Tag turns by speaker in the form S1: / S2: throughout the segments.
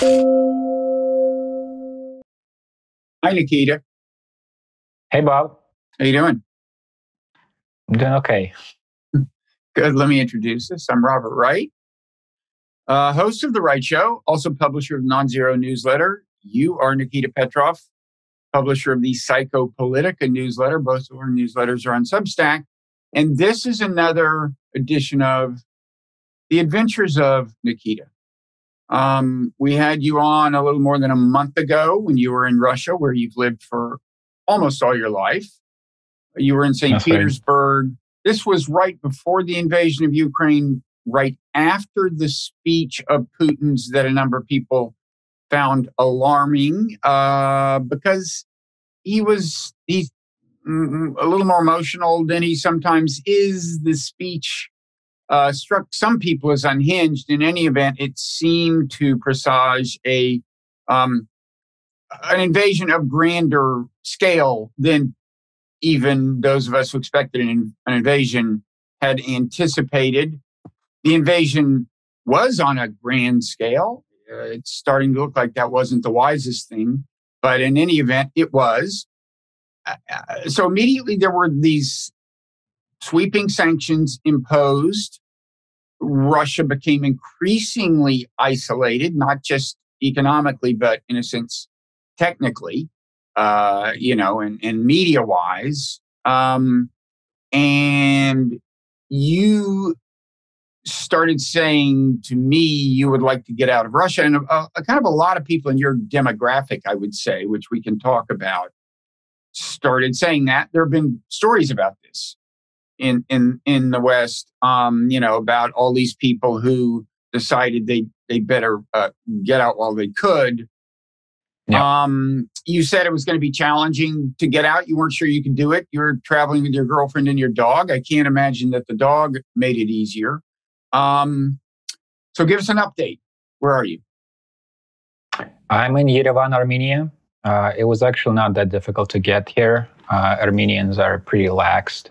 S1: Hi, Nikita.
S2: Hey, Bob.
S1: How you doing?
S2: I'm doing okay.
S1: Good. Let me introduce us. I'm Robert Wright, uh, host of The Wright Show, also publisher of Nonzero newsletter. You are Nikita Petrov, publisher of the Psychopolitica newsletter. Both of our newsletters are on Substack. And this is another edition of The Adventures of Nikita. Um, we had you on a little more than a month ago when you were in Russia, where you've lived for almost all your life. You were in St.
S2: That's right.
S1: Petersburg. This was right before the invasion of Ukraine, right after the speech of Putin's that a number of people found alarming uh, because he was he's mm, a little more emotional than he sometimes is. The speech uh, struck some people as unhinged. In any event, it seemed to presage a um, an invasion of grander scale than even those of us who expected an, an invasion had anticipated. The invasion was on a grand scale. Uh, it's starting to look like that wasn't the wisest thing, but in any event, it was. Uh, uh, so immediately there were these sweeping sanctions imposed. Russia became increasingly isolated, not just economically, but in a sense, technically, uh, you know, and, and media wise. Um, and you started saying to me you would like to get out of Russia. And a, a kind of a lot of people in your demographic, I would say, which we can talk about, started saying that. There have been stories about this in in in the West, um, you know, about all these people who decided they they better uh, get out while they could.
S2: Yeah.
S1: Um, you said it was going to be challenging to get out. You weren't sure you could do it. You're traveling with your girlfriend and your dog. I can't imagine that the dog made it easier. Um, so give us an update. Where are you?
S2: I'm in Yerevan, Armenia. Uh, it was actually not that difficult to get here. Uh, Armenians are pretty laxed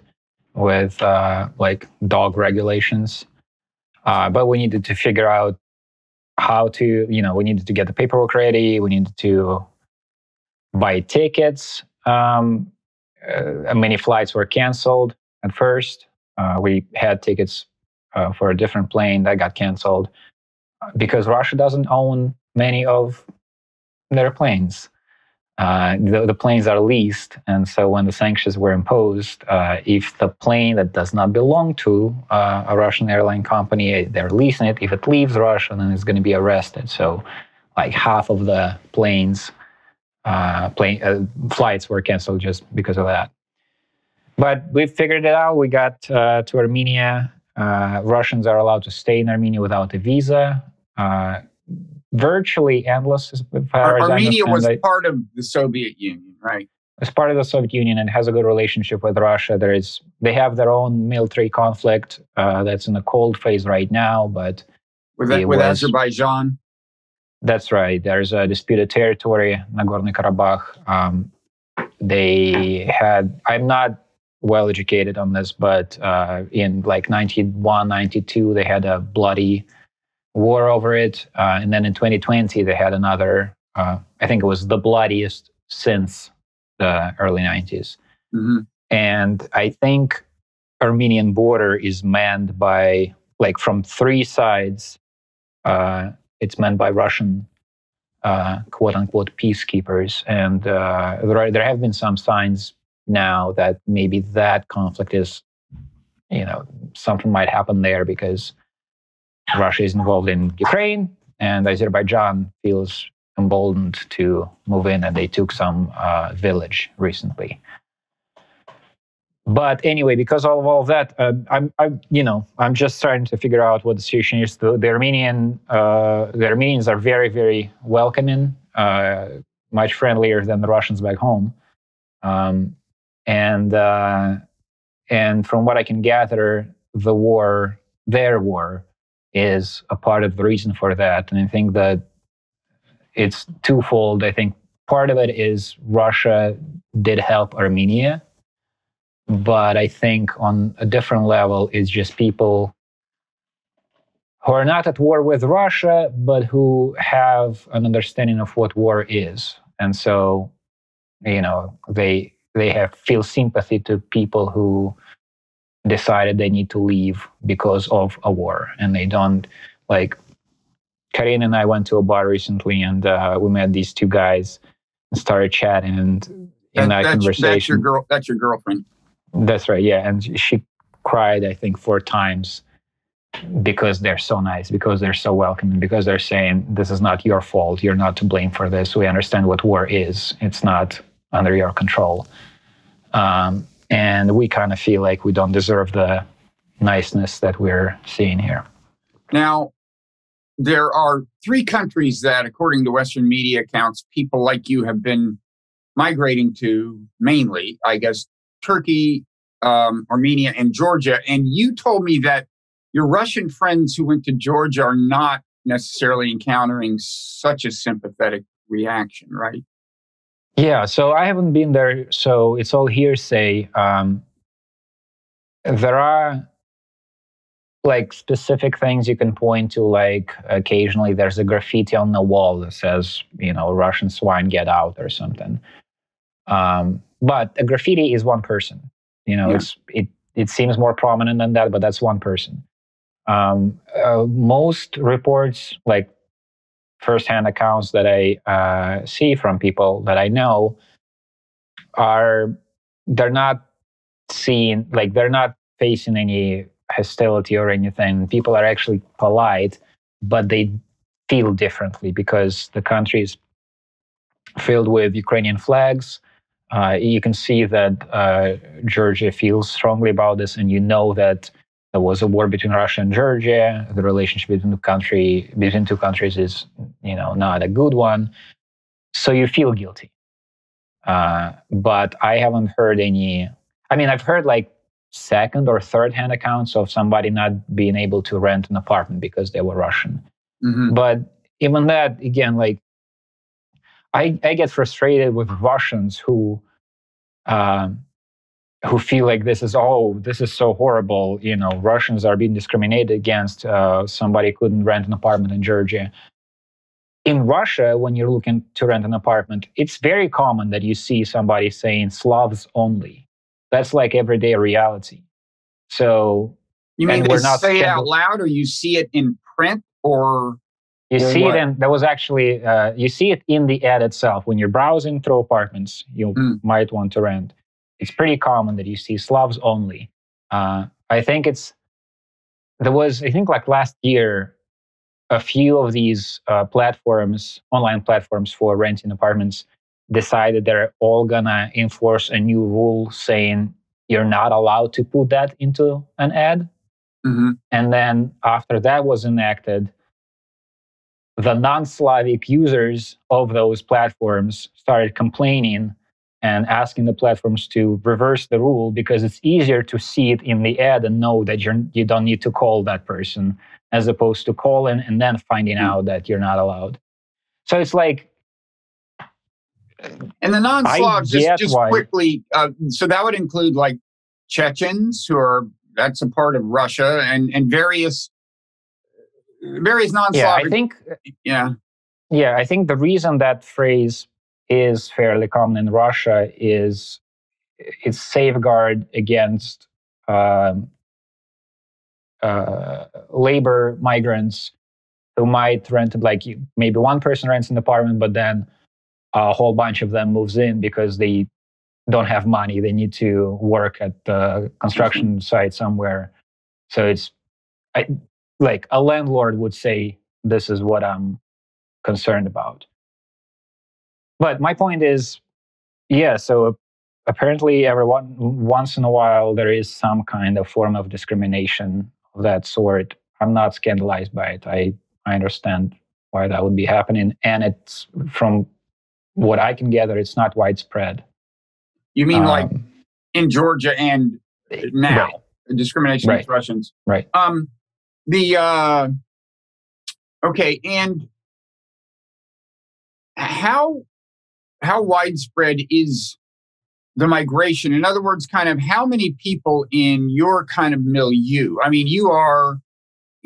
S2: with uh, like dog regulations, uh, but we needed to figure out how to, you know, we needed to get the paperwork ready. We needed to buy tickets. Um, uh, many flights were canceled at first. Uh, we had tickets uh, for a different plane that got canceled because Russia doesn't own many of their planes. Uh, the, the planes are leased, and so when the sanctions were imposed, uh, if the plane that does not belong to uh, a Russian airline company, they're leasing it. If it leaves Russia, then it's going to be arrested. So, like half of the planes, uh, plane uh, flights were canceled just because of that. But we figured it out. We got uh, to Armenia. Russians are allowed to stay in Armenia without a visa virtually endless. As
S1: Armenia was
S2: it.
S1: part of the Soviet Union, right?
S2: As part of the Soviet Union and has a good relationship with Russia. There is they have their own military conflict uh, that's in a cold phase right now, but
S1: with, that, with was, Azerbaijan.
S2: That's right. There's a disputed territory, Nagorno Karabakh. Um, they had. I'm not well educated on this, but uh, in like 91, 92, they had a bloody war over it. Uh, and then in 2020, they had another, uh, I think it was the bloodiest since the early 90s. Mm-hmm. And I think Armenian border is manned by, like, from three sides, uh, it's manned by Russian uh, quote unquote peacekeepers. And uh, there, are, there have been some signs now that maybe that conflict is, you know, something might happen there because Russia is involved in Ukraine, and Azerbaijan feels emboldened to move in, and they took some uh, village recently. But anyway, because of all of that, uh, I'm, I'm, you know, I'm just starting to figure out what the situation is. The, the Armenian, uh, the Armenians are very, very welcoming, uh, much friendlier than the Russians back home, um, and uh, and from what I can gather, the war, their war, is a part of the reason for that. And I think that it's twofold. I think part of it is Russia did help Armenia, but I think on a different level, it's just people who are not at war with Russia, but who have an understanding of what war is. And so, you know, they they have feel sympathy to people who decided they need to leave because of a war and they don't like Karina and I went to a bar recently and uh, we met these two guys and started chatting and in that, that
S1: that's,
S2: conversation
S1: that's your girl that's your girlfriend.
S2: That's right yeah and she cried I think four times because they're so nice because they're so welcoming because they're saying this is not your fault you're not to blame for this we understand what war is it's not under your control. Um, and we kind of feel like we don't deserve the niceness that we're seeing here.
S1: Now, there are three countries that, according to Western media accounts, people like you have been migrating to mainly, I guess, Turkey, um, Armenia, and Georgia. And you told me that your Russian friends who went to Georgia are not necessarily encountering such a sympathetic reaction, right?
S2: Yeah, so I haven't been there, so it's all hearsay. Um, there are like specific things you can point to, like occasionally there's a graffiti on the wall that says, you know, Russian swine get out or something. Um, but a graffiti is one person. You know, yeah. it's it it seems more prominent than that, but that's one person. Um, uh, most reports, like firsthand accounts that I uh, see from people that I know are they're not seeing like they're not facing any hostility or anything. People are actually polite, but they feel differently because the country is filled with Ukrainian flags. Uh, you can see that uh, Georgia feels strongly about this, and you know that there was a war between Russia and Georgia. The relationship between the country between two countries is, you know, not a good one. So you feel guilty. Uh, but I haven't heard any. I mean, I've heard like second or third hand accounts of somebody not being able to rent an apartment because they were Russian. Mm-hmm. But even that, again, like I, I get frustrated with Russians who um, who feel like this is oh this is so horrible you know russians are being discriminated against uh, somebody couldn't rent an apartment in georgia. In russia when you're looking to rent an apartment it's very common that you see somebody saying slavs only. That's like everyday reality. So
S1: you mean they say it out loud or you see it in print or
S2: you see what? it in that was actually uh, you see it in the ad itself. When you're browsing through apartments you mm. might want to rent it's pretty common that you see Slavs only. Uh, I think it's there was I think like last year a few of these uh, platforms, online platforms for renting apartments, decided they're all gonna enforce a new rule saying you're not allowed to put that into an ad. Mm-hmm. And then after that was enacted, the non Slavic users of those platforms started complaining and asking the platforms to reverse the rule because it's easier to see it in the ad and know that you're you don't need to call that person as opposed to calling and then finding hmm. out that you're not allowed. So it's like
S1: and the non-Slavs just, just quickly uh, so that would include like Chechens who are that's a part of Russia and and various various non-Slavic
S2: Yeah, I think
S1: yeah.
S2: Yeah, I think the reason that phrase is fairly common in Russia is it's safeguard against um, uh, labor migrants who might rent like maybe one person rents an apartment, but then a whole bunch of them moves in because they don't have money. They need to work at the construction mm-hmm. site somewhere. So it's I, like a landlord would say, "This is what I'm concerned about." But my point is, yeah, so apparently everyone once in a while there is some kind of form of discrimination of that sort. I'm not scandalized by it. I, I understand why that would be happening. And it's from what I can gather, it's not widespread.
S1: You mean um, like in Georgia and now right. discrimination right. against Russians?
S2: Right.
S1: Um, the uh, okay, and how how widespread is the migration? In other words, kind of how many people in your kind of milieu? I mean, you are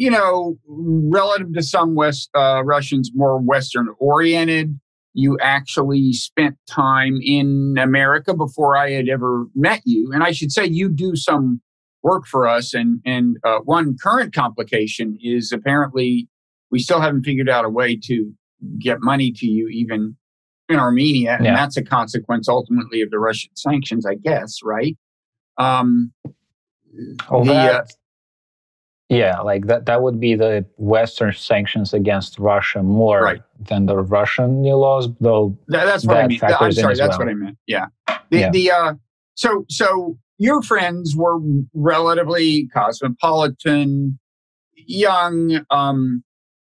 S1: you know, relative to some West uh, Russians, more Western oriented. You actually spent time in America before I had ever met you, and I should say you do some work for us. And and uh, one current complication is apparently we still haven't figured out a way to get money to you even in Armenia, and yeah. that's a consequence ultimately of the Russian sanctions, I guess, right? Um,
S2: well, the, that, uh, yeah, like that. That would be the Western sanctions against Russia more right. than the Russian new laws, though.
S1: That, that's what that I mean. I'm sorry, that's well. what I meant. Yeah. The, yeah. the uh, so so your friends were relatively cosmopolitan, young, um,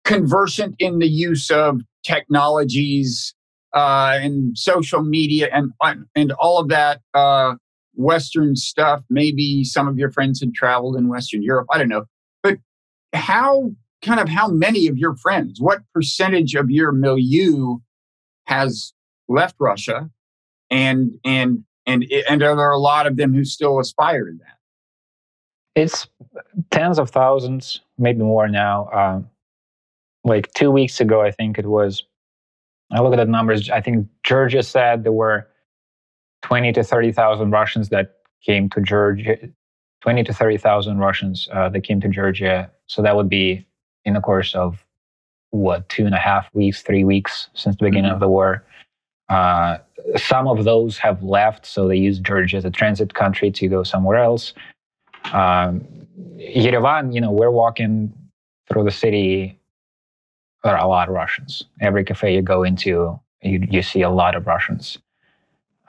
S1: conversant in the use of technologies uh, and social media and and all of that uh, Western stuff. Maybe some of your friends had traveled in Western Europe. I don't know, but how kind of how many of your friends, what percentage of your milieu has left Russia, and and and and are there a lot of them who still aspire to that?
S2: It's tens of thousands, maybe more now. Um, like two weeks ago, I think it was I look at the numbers. I think Georgia said there were 20 to 30,000 Russians that came to Georgia, 20 to 30,000 Russians uh, that came to Georgia. So that would be in the course of what, two and a half weeks, three weeks since the beginning mm-hmm. of the war. Uh, some of those have left, so they use Georgia as a transit country to go somewhere else. Um, Yerevan, you know, we're walking through the city there are a lot of Russians. Every cafe you go into, you, you see a lot of Russians.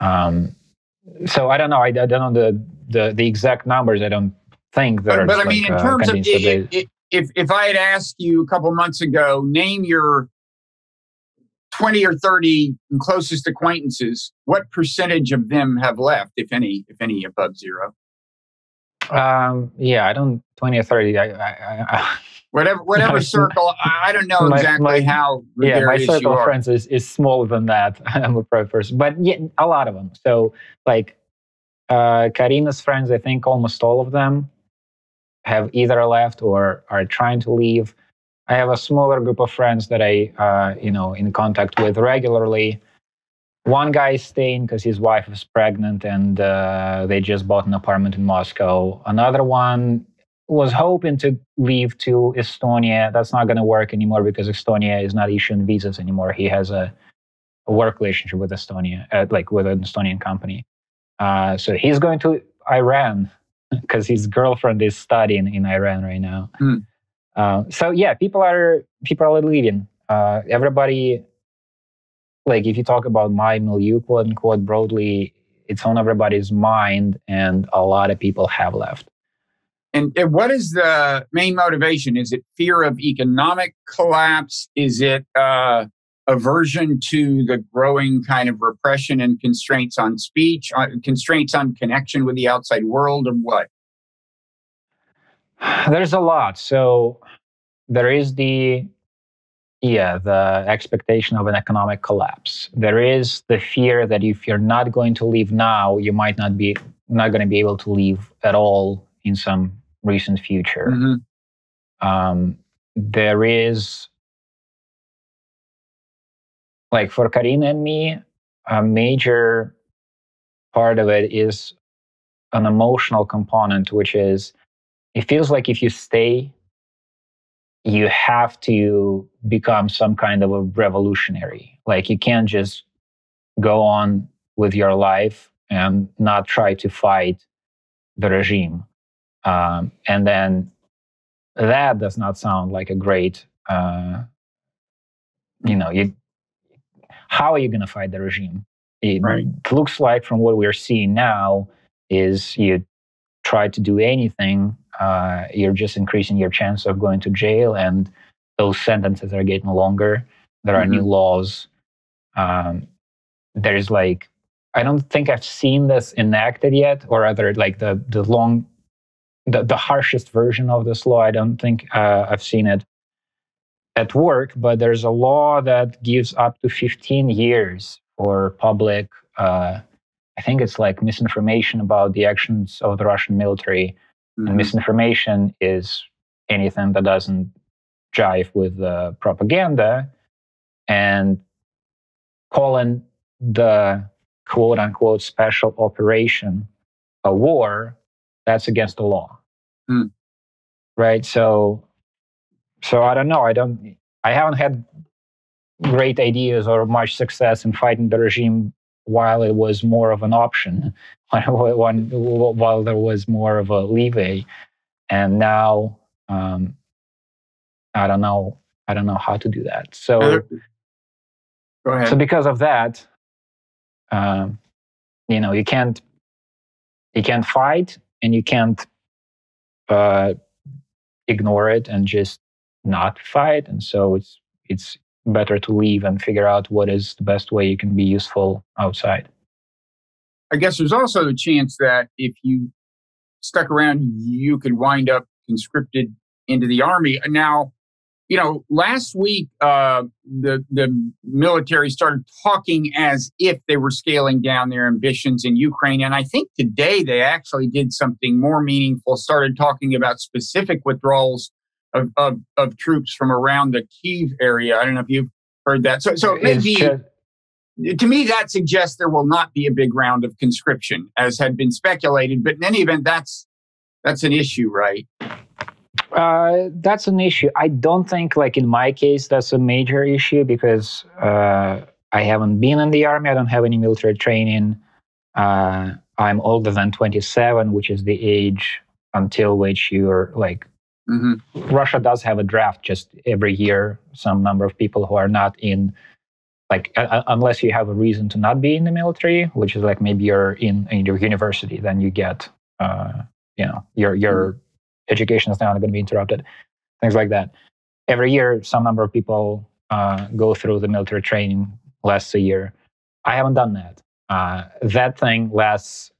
S2: Um, so I don't know. I, I, don't know the, the, the exact numbers. I don't think that.
S1: But, but I mean, in uh, terms of it, it, if if I had asked you a couple months ago, name your twenty or thirty closest acquaintances, what percentage of them have left, if any, if any, above zero?
S2: Um, yeah, I don't twenty or thirty. I, I, I
S1: whatever whatever circle. I don't know my, exactly my, how.
S2: Yeah, my circle of friends is, is smaller than that. I'm a pro person, but yeah, a lot of them. So like uh, Karina's friends, I think almost all of them have either left or are trying to leave. I have a smaller group of friends that I, uh, you know, in contact with regularly. One guy is staying because his wife is pregnant and uh, they just bought an apartment in Moscow. Another one was hoping to leave to Estonia. That's not going to work anymore because Estonia is not issuing visas anymore. He has a, a work relationship with Estonia, uh, like with an Estonian company. Uh, so he's going to Iran because his girlfriend is studying in Iran right now. Hmm. Uh, so yeah, people are people are leaving. Uh, everybody, like if you talk about my milieu, quote unquote, broadly, it's on everybody's mind, and a lot of people have left.
S1: And, what is the main motivation? Is it fear of economic collapse? Is it uh, aversion to the growing kind of repression and constraints on speech, uh, constraints on connection with the outside world, or what?
S2: There's a lot. So there is the yeah the expectation of an economic collapse. There is the fear that if you're not going to leave now, you might not be not going to be able to leave at all in some recent future. Mm-hmm. Um, there is, like for Karina and me, a major part of it is an emotional component, which is it feels like if you stay, you have to become some kind of a revolutionary. Like you can't just go on with your life and not try to fight the regime. Um, and then that does not sound like a great, uh, you know, you, how are you going to fight the regime? It right. looks like from what we're seeing now is you try to do anything, uh, you're just increasing your chance of going to jail, and those sentences are getting longer. There are mm-hmm. new laws. Um, there's like I don't think I've seen this enacted yet, or rather, like the the long the, the harshest version of this law. I don't think uh, I've seen it at work, but there's a law that gives up to 15 years for public, uh, I think it's like misinformation about the actions of the Russian military. Mm-hmm. And misinformation is anything that doesn't jive with the propaganda and calling the quote unquote special operation a war that's against the law.
S1: Hmm.
S2: right? So so i don't know. I don't i haven't had great ideas or much success in fighting the regime while it was more of an option when, while there was more of a leeway. And now um, i don't know. I don't know how to do that. So so because of that um, you know you can't you can't fight and you can't uh, ignore it and just not fight and so it's it's better to leave and figure out what is the best way you can be useful outside
S1: I guess there's also the chance that if you stuck around, you could wind up conscripted into the army. Now, you know, last week uh, the the military started talking as if they were scaling down their ambitions in Ukraine, and I think today they actually did something more meaningful. Started talking about specific withdrawals of of, of troops from around the Kiev area. I don't know if you've heard that. So, so it may
S2: It's
S1: be
S2: ju-
S1: to me, that suggests there will not be a big round of conscription, as had been speculated. But in any event, that's that's an issue, right?
S2: Uh, that's an issue. I don't think, like in my case, that's a major issue because uh, I haven't been in the army. I don't have any military training. Uh, I'm older than 27, which is the age until which you're like.
S1: hmm
S2: Russia does have a draft just every year. Some number of people who are not in, like, unless you have a reason to not be in the military, which is like maybe you're in, in your university, then you get, uh, you know, your your education is not going to be interrupted, things like that. Every year, some number of people uh, go through the military training, lasts a year. I haven't done that. Uh, that thing lasts,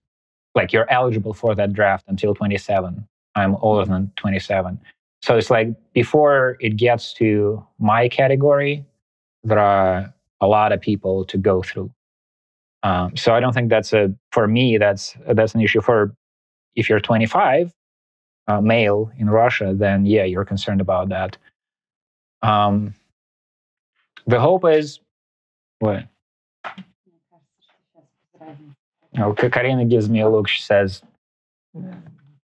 S2: like you're eligible for that draft until 27. I'm older than 27. So it's like before it gets to my category, there are a lot of people to go through. Um, so I don't think that's a for me that's that's an issue. For if you're 25, uh, male in Russia, then yeah, you're concerned about that. Um, the hope is what? Oh, Karina gives me a look. She says,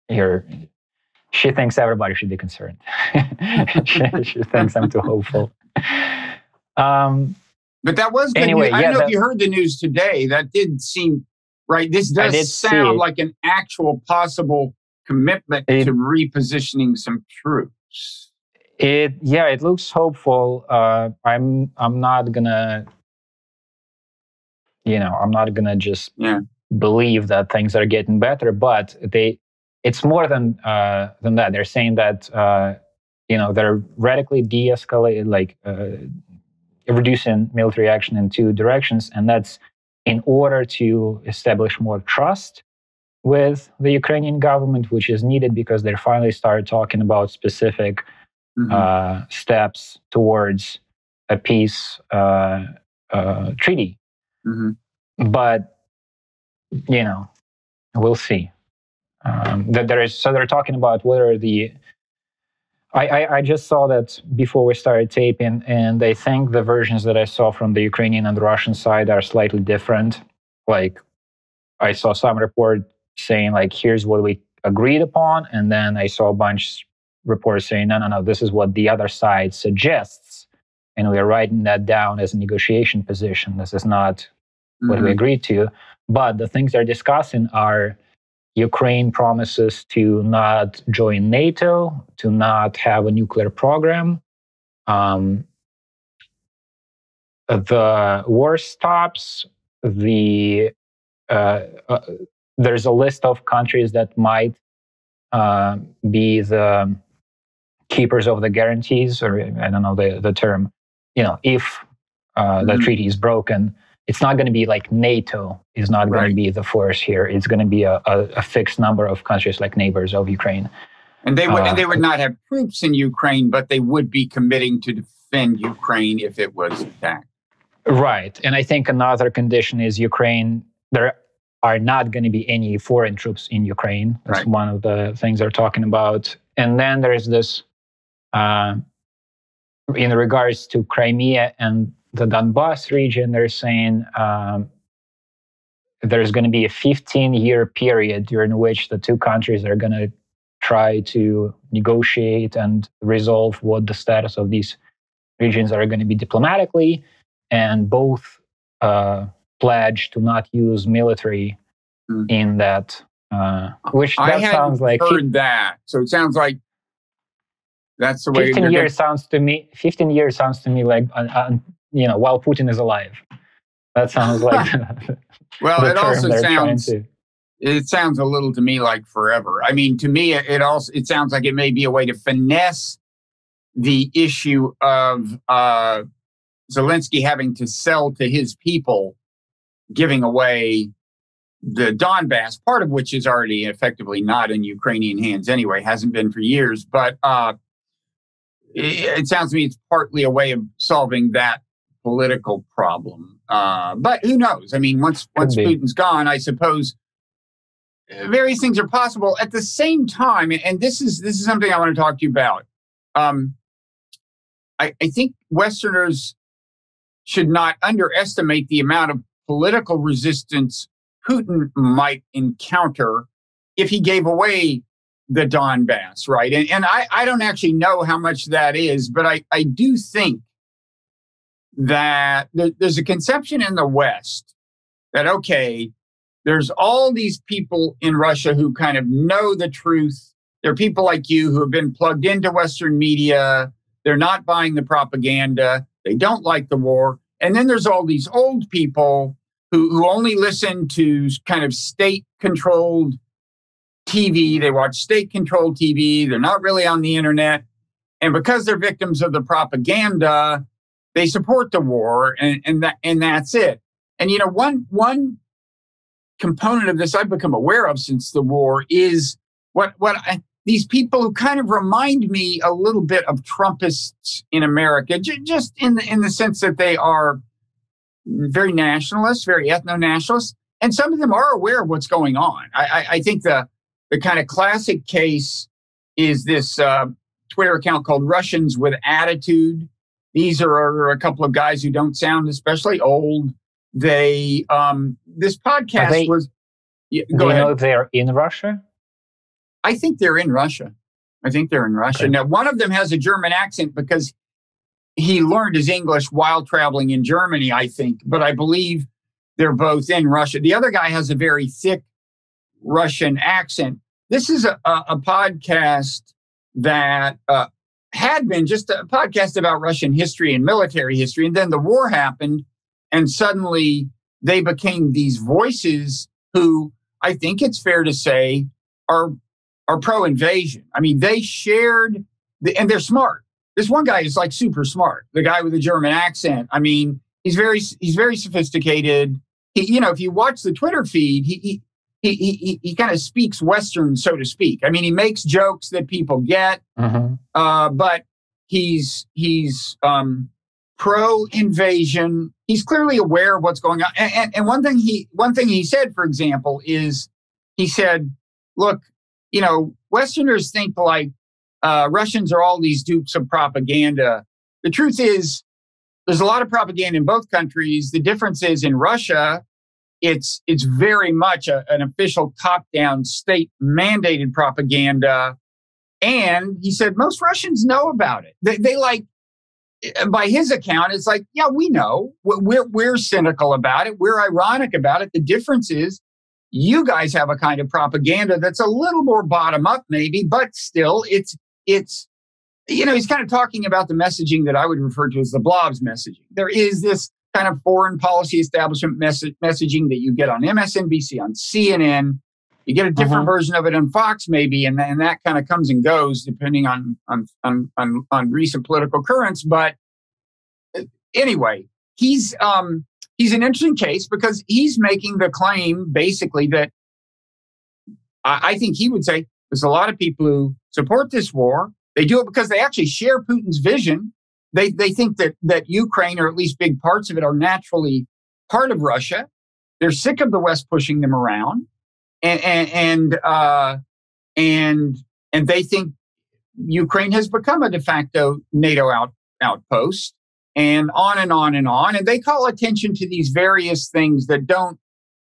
S2: "Here, she thinks everybody should be concerned. she, she thinks I'm too hopeful." Um,
S1: But that was good
S2: Anyway,
S1: news. I
S2: yeah,
S1: don't know if you heard the news today. That did seem right. This does sound like an actual possible commitment
S2: It-
S1: to repositioning some troops.
S2: It yeah, it looks hopeful. Uh, I'm I'm not gonna, you know, I'm not gonna just
S1: Yeah.
S2: believe that things are getting better, but they, it's more than uh, than that. They're saying that uh, you know they're radically de-escalated, like uh, reducing military action in two directions, and that's in order to establish more trust with the Ukrainian government, which is needed because they finally started talking about specific
S1: Mhm.
S2: uh, steps towards a peace uh, uh, treaty.
S1: Mhm.
S2: But you know, we'll see. Um, that there is so they're talking about whether the. I, I, I just saw that before we started taping, and I think the versions that I saw from the Ukrainian and the Russian side are slightly different. Like, I saw some report saying like, "Here's what we agreed upon," and then I saw a bunch of reports saying, "No, no, no, this is what the other side suggests," and we are writing that down as a negotiation position. This is not what we
S1: Mhm.
S2: agreed to. But the things they're discussing are Ukraine promises to not join NATO, to not have a nuclear program. Um, the war stops. The uh, uh, there's a list of countries that might uh, be the keepers of the guarantees, or I don't know the, the term. You know, if uh, the
S1: Mhm.
S2: treaty is broken, it's not going to be like NATO is not going
S1: Right.
S2: to be the force here. It's going to be a, a, a fixed number of countries like neighbors of Ukraine.
S1: And they would
S2: Uh,
S1: and they would not have troops in Ukraine, but they would be committing to defend Ukraine if it was attacked.
S2: Right. And I think another condition is Ukraine, there are not going to be any foreign troops in Ukraine. That's
S1: Right.
S2: one of the things they're talking about. And then there's this Uh, in regards to Crimea and the Donbass region, they're saying um, there's going to be a 15 year period during which the two countries are going to try to negotiate and resolve what the status of these regions are going to be diplomatically. And both uh, pledge to not use military mm. in that. Uh, which that sounds like
S1: heard that. So it sounds like that's the way.
S2: Fifteen years sounds to me. Fifteen years sounds to me like uh, uh, you know while Putin is alive. That sounds like.
S1: well, it also sounds. To... It sounds a little to me like forever. I mean, to me, it also it sounds like it may be a way to finesse the issue of uh, Zelensky having to sell to his people giving away the Donbass, part of which is already effectively not in Ukrainian hands anyway, hasn't been for years. But uh, it, it, sounds to me it's partly a way of solving that political problem. Uh, but who knows? I mean, once once Putin's gone, I suppose various things are possible. At the same time, and this is this is something I want to talk to you about. Um, I, I think Westerners should not underestimate the amount of political resistance Putin might encounter if he gave away the Donbass, right? And, and I, I don't actually know how much that is, but I, I do think that there's a conception in the West that, okay, there's all these people in Russia who kind of know the truth. There are people like you who have been plugged into Western media. They're not buying the propaganda. They don't like the war. And then there's all these old people who, who only listen to kind of state controlled TV. They watch state controlled TV. They're not really on the internet. And because they're victims of the propaganda, they support the war and, and that and that's it. And you know, one one component of this I've become aware of since the war is what what I, these people who kind of remind me a little bit of Trumpists in America, j- just in the in the sense that they are very nationalist, very ethno nationalist, and some of them are aware of what's going on. I, I, I think the the kind of classic case is this uh, Twitter account called Russians with Attitude. These are a couple of guys who don't sound especially old. They um, this podcast
S2: they,
S1: was.
S2: Yeah, do you ahead. know they're in Russia?
S1: I think they're in Russia. I think they're in Russia. Okay. Now, one of them has a German accent because he learned his English while traveling in Germany, I think, but I believe they're both in Russia. The other guy has a very thick Russian accent. This is a, a, a podcast that uh, had been just a podcast about Russian history and military history. And then the war happened, and suddenly they became these voices who I think it's fair to say are, are pro invasion. I mean, they shared, the, and they're smart this one guy is like super smart. The guy with the German accent. I mean, he's very he's very sophisticated. He, you know, if you watch the Twitter feed, he he he he, he kind of speaks Western, so to speak. I mean, he makes jokes that people get, uh-huh. uh, but he's he's um, pro invasion. He's clearly aware of what's going on. And, and, and one thing he one thing he said, for example, is he said, "Look, you know, Westerners think like uh, Russians are all these dupes of propaganda. The truth is, there's a lot of propaganda in both countries. The difference is in Russia, it's it's very much a, an official top-down state mandated propaganda. And he said most Russians know about it. They, they like, by his account, it's like, yeah, we know. We're we're cynical about it. We're ironic about it. The difference is you guys have a kind of propaganda that's a little more bottom up maybe but still it's it's you know he's kind of talking about the messaging that i would refer to as the blobs messaging there is this kind of foreign policy establishment message, messaging that you get on msnbc on cnn you get a different uh-huh. version of it on fox maybe and, and that kind of comes and goes depending on on on on, on recent political currents but uh, anyway he's um he's an interesting case because he's making the claim basically that I, I think he would say there's a lot of people who support this war. They do it because they actually share Putin's vision. They, they think that, that Ukraine, or at least big parts of it, are naturally part of Russia. They're sick of the West pushing them around. And, and, and, uh, and, and they think Ukraine has become a de facto NATO out, outpost, and on and on and on. And they call attention to these various things that don't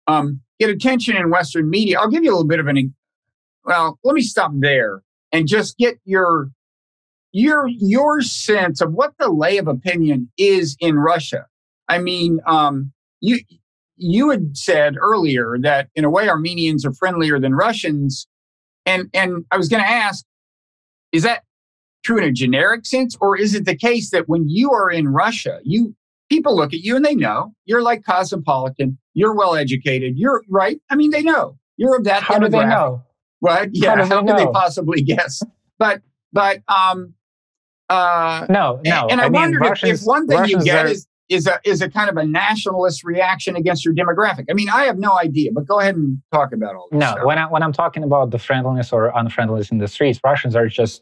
S1: um, get attention in Western media. I'll give you a little bit of an. Well, let me stop there and just get your your your sense of what the lay of opinion is in Russia. I mean, um, you you had said earlier that in a way Armenians are friendlier than Russians, and and I was going to ask, is that true in a generic sense, or is it the case that when you are in Russia, you people look at you and they know you're like cosmopolitan, you're well educated, you're right. I mean, they know you're of that.
S2: How do they know?
S1: What? Yeah. How, how could they possibly guess? But but um,
S2: uh, no, no.
S1: And I, I mean, wondered Russians, if, one thing Russians you get are, is is a is a kind of a nationalist reaction against your demographic. I mean, I have no idea, but go ahead and talk about all this.
S2: No,
S1: stuff.
S2: when I, when I'm talking about the friendliness or unfriendliness in the streets, Russians are just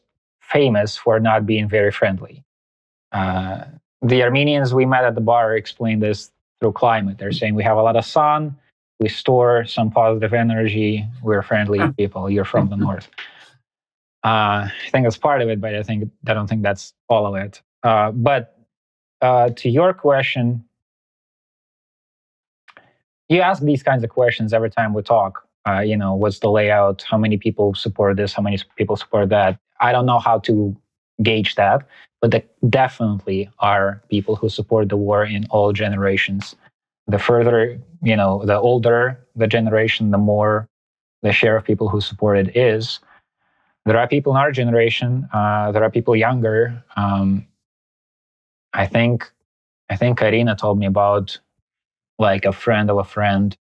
S2: famous for not being very friendly. Uh, the Armenians we met at the bar explained this through climate. They're saying we have a lot of sun, we store some positive energy, we're friendly people. You're from the north. Uh, I think that's part of it, but I think I don't think that's all of it. Uh, but uh, to your question, you ask these kinds of questions every time we talk. Uh, you know, what's the layout? How many people support this? How many people support that? I don't know how to gauge that, but there definitely are people who support the war in all generations. The further, you know, the older the generation, the more the share of people who support it is there are people in our generation. Uh, there are people younger. Um, I think, I think Karina told me about like a friend of a friend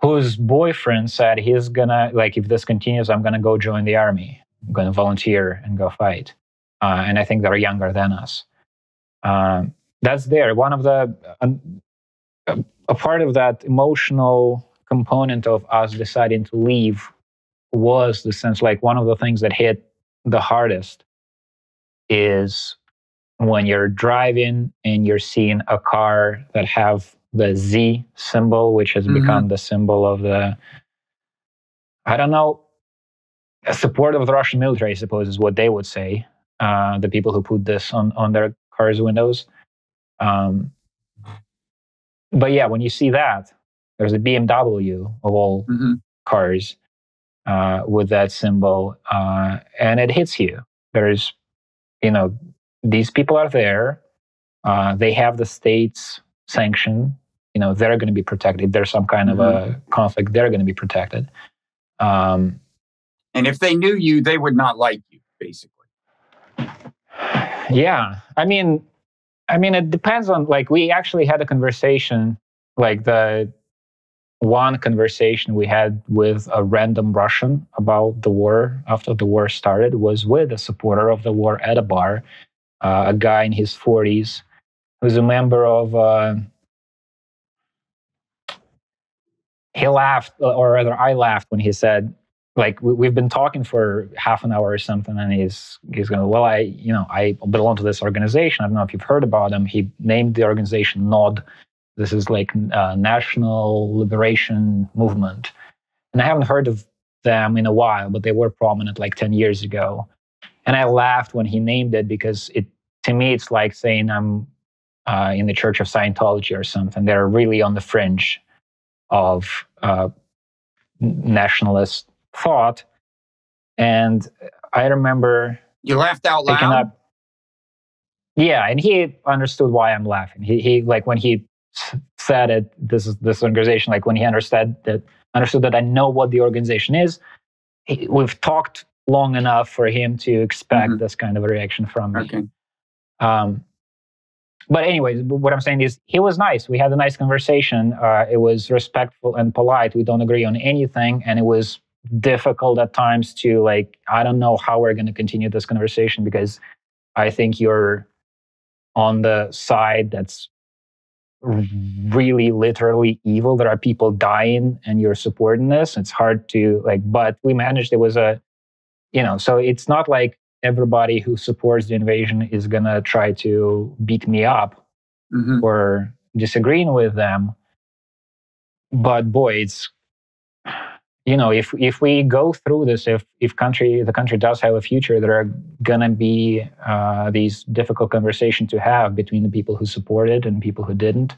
S2: whose boyfriend said he's gonna like if this continues, I'm gonna go join the army. I'm gonna volunteer and go fight. Uh, and I think they're younger than us. Um, that's there. One of the a, a part of that emotional component of us deciding to leave was the sense like one of the things that hit the hardest is when you're driving and you're seeing a car that have the Z symbol, which has mm-hmm. become the symbol of the, I don't know, support of the Russian military, I suppose, is what they would say. Uh, the people who put this on, on their cars' windows. Um, but yeah, when you see that, there's a BMW of all mm-hmm. cars uh, with that symbol, uh, and it hits you. There's, you know, these people are there. Uh, they have the state's sanction. You know, they're going to be protected. If there's some kind mm-hmm. of a mm-hmm. conflict, they're going to be protected. Um,
S1: and if they knew you, they would not like you, basically.
S2: Yeah, I mean, I mean, it depends on. Like, we actually had a conversation. Like the one conversation we had with a random Russian about the war after the war started was with a supporter of the war at a bar, uh, a guy in his 40s who's a member of. Uh, he laughed, or rather, I laughed when he said, like we, have been talking for half an hour or something and he's he's going well i you know i belong to this organization i don't know if you've heard about him he named the organization NOD this is like a national liberation movement. And I haven't heard of them in a while, but they were prominent like 10 years ago. And I laughed when he named it because it to me it's like saying I'm uh, in the Church of Scientology or something. They're really on the fringe of uh, nationalist thought. And I remember
S1: you laughed out loud. Up,
S2: yeah, and he understood why I'm laughing. He he like when he said it this is this organization like when he understood that understood that i know what the organization is he, we've talked long enough for him to expect mm-hmm. this kind of a reaction from me okay. um, but anyways what i'm saying is he was nice we had a nice conversation uh, it was respectful and polite we don't agree on anything and it was difficult at times to like i don't know how we're going to continue this conversation because i think you're on the side that's really literally evil. There are people dying and you're supporting this. It's hard to like, but we managed. it was a, you know, so it's not like everybody who supports the invasion is going to try to beat me up mm-hmm. or disagreeing with them. But boy, it's, you know, if if we go through this, if if country the country does have a future, there are gonna be uh, these difficult conversations to have between the people who supported and people who didn't.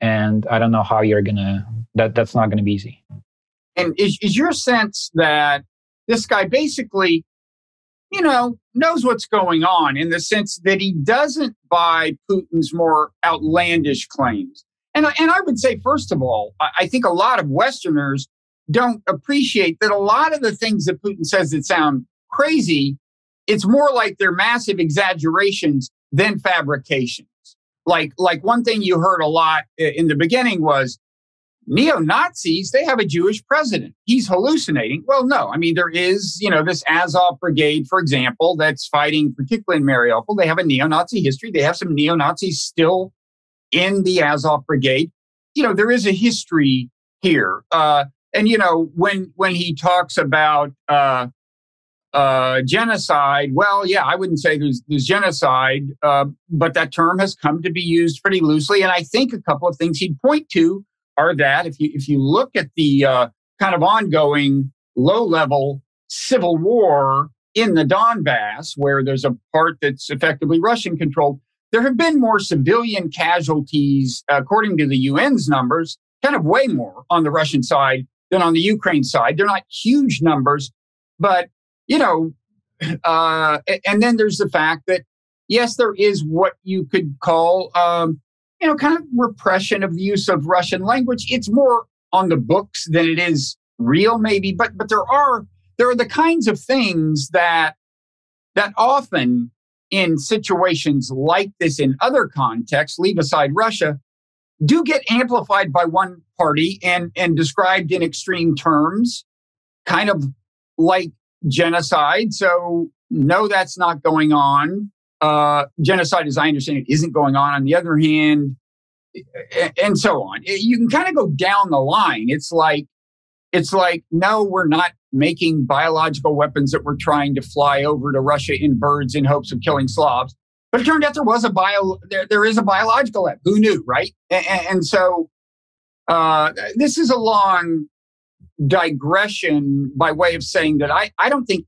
S2: And I don't know how you're gonna that that's not gonna be easy.
S1: And is is your sense that this guy basically, you know, knows what's going on in the sense that he doesn't buy Putin's more outlandish claims? And, and I would say, first of all, I think a lot of Westerners don't appreciate that a lot of the things that Putin says that sound crazy, it's more like they're massive exaggerations than fabrications. Like, like one thing you heard a lot in the beginning was neo Nazis, they have a Jewish president. He's hallucinating. Well, no. I mean, there is, you know, this Azov brigade, for example, that's fighting, particularly in Mariupol. They have a neo Nazi history. They have some neo Nazis still in the Azov brigade. You know, there is a history here. Uh, and, you know, when, when he talks about, uh, uh, genocide. Well, yeah, I wouldn't say there's, there's genocide, uh, but that term has come to be used pretty loosely. And I think a couple of things he'd point to are that if you if you look at the uh, kind of ongoing low level civil war in the Donbass, where there's a part that's effectively Russian controlled, there have been more civilian casualties, according to the UN's numbers, kind of way more on the Russian side than on the Ukraine side. They're not huge numbers, but you know, uh, and then there's the fact that yes, there is what you could call um, you know, kind of repression of the use of Russian language. It's more on the books than it is real, maybe. But but there are there are the kinds of things that that often in situations like this in other contexts, leave aside Russia, do get amplified by one party and and described in extreme terms, kind of like genocide. So no, that's not going on uh, genocide, as I understand it, isn't going on. On the other hand, and so on. You can kind of go down the line. It's like, it's like, no, we're not making biological weapons that we're trying to fly over to Russia in birds in hopes of killing Slavs. But it turned out there was a bio, there, there is a biological weapon. Who knew, right? And, and so uh, this is a long digression by way of saying that I, I don't think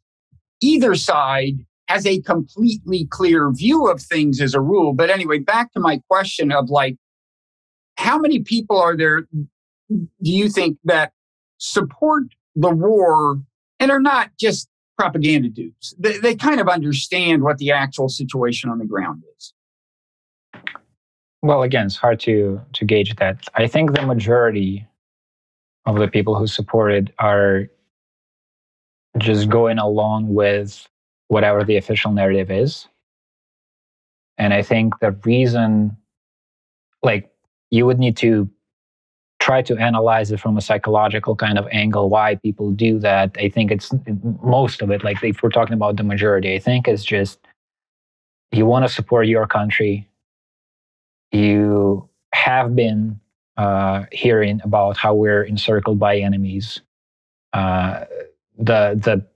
S1: either side has a completely clear view of things as a rule. But anyway, back to my question of like, how many people are there, do you think, that support the war and are not just propaganda dudes? They, they kind of understand what the actual situation on the ground is.
S2: Well, again, it's hard to to gauge that. I think the majority of the people who support it are just going along with whatever the official narrative is. And I think the reason, like, you would need to try to analyze it from a psychological kind of angle why people do that. I think it's most of it, like, if we're talking about the majority, I think it's just you want to support your country. You have been uh, hearing about how we're encircled by enemies. Uh, the the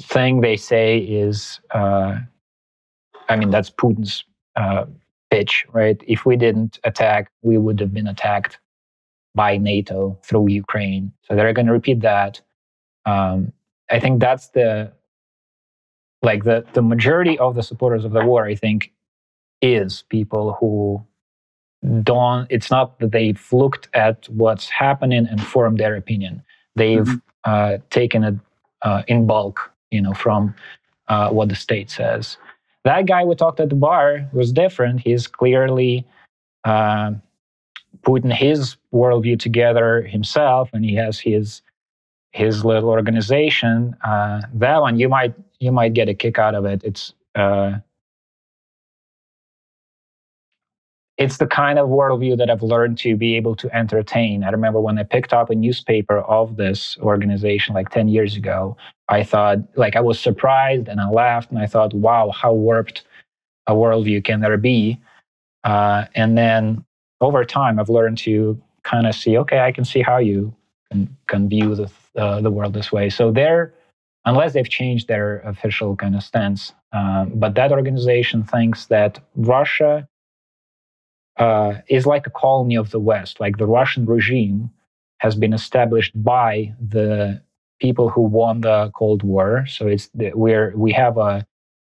S2: thing they say is, uh, I mean, that's Putin's uh, pitch, right? If we didn't attack, we would have been attacked by NATO through Ukraine. So they're going to repeat that. Um, I think that's the like the the majority of the supporters of the war. I think is people who don't. It's not that they've looked at what's happening and formed their opinion. They've mm-hmm. uh, taken it uh, in bulk, you know, from uh, what the state says. That guy we talked at the bar was different. He's clearly uh, putting his worldview together himself, and he has his his little organization. Uh, that one you might you might get a kick out of it. It's it's the kind of worldview that I've learned to be able to entertain. I remember when I picked up a newspaper of this organization like 10 years ago, I thought, like, I was surprised and I laughed and I thought, wow, how warped a worldview can there be? Uh, and then over time, I've learned to kind of see, okay, I can see how you can, can view the, uh, the world this way. So they're, unless they've changed their official kind of stance, um, but that organization thinks that Russia uh, is like a colony of the West. Like the Russian regime has been established by the people who won the Cold War. So it's the, we're we have a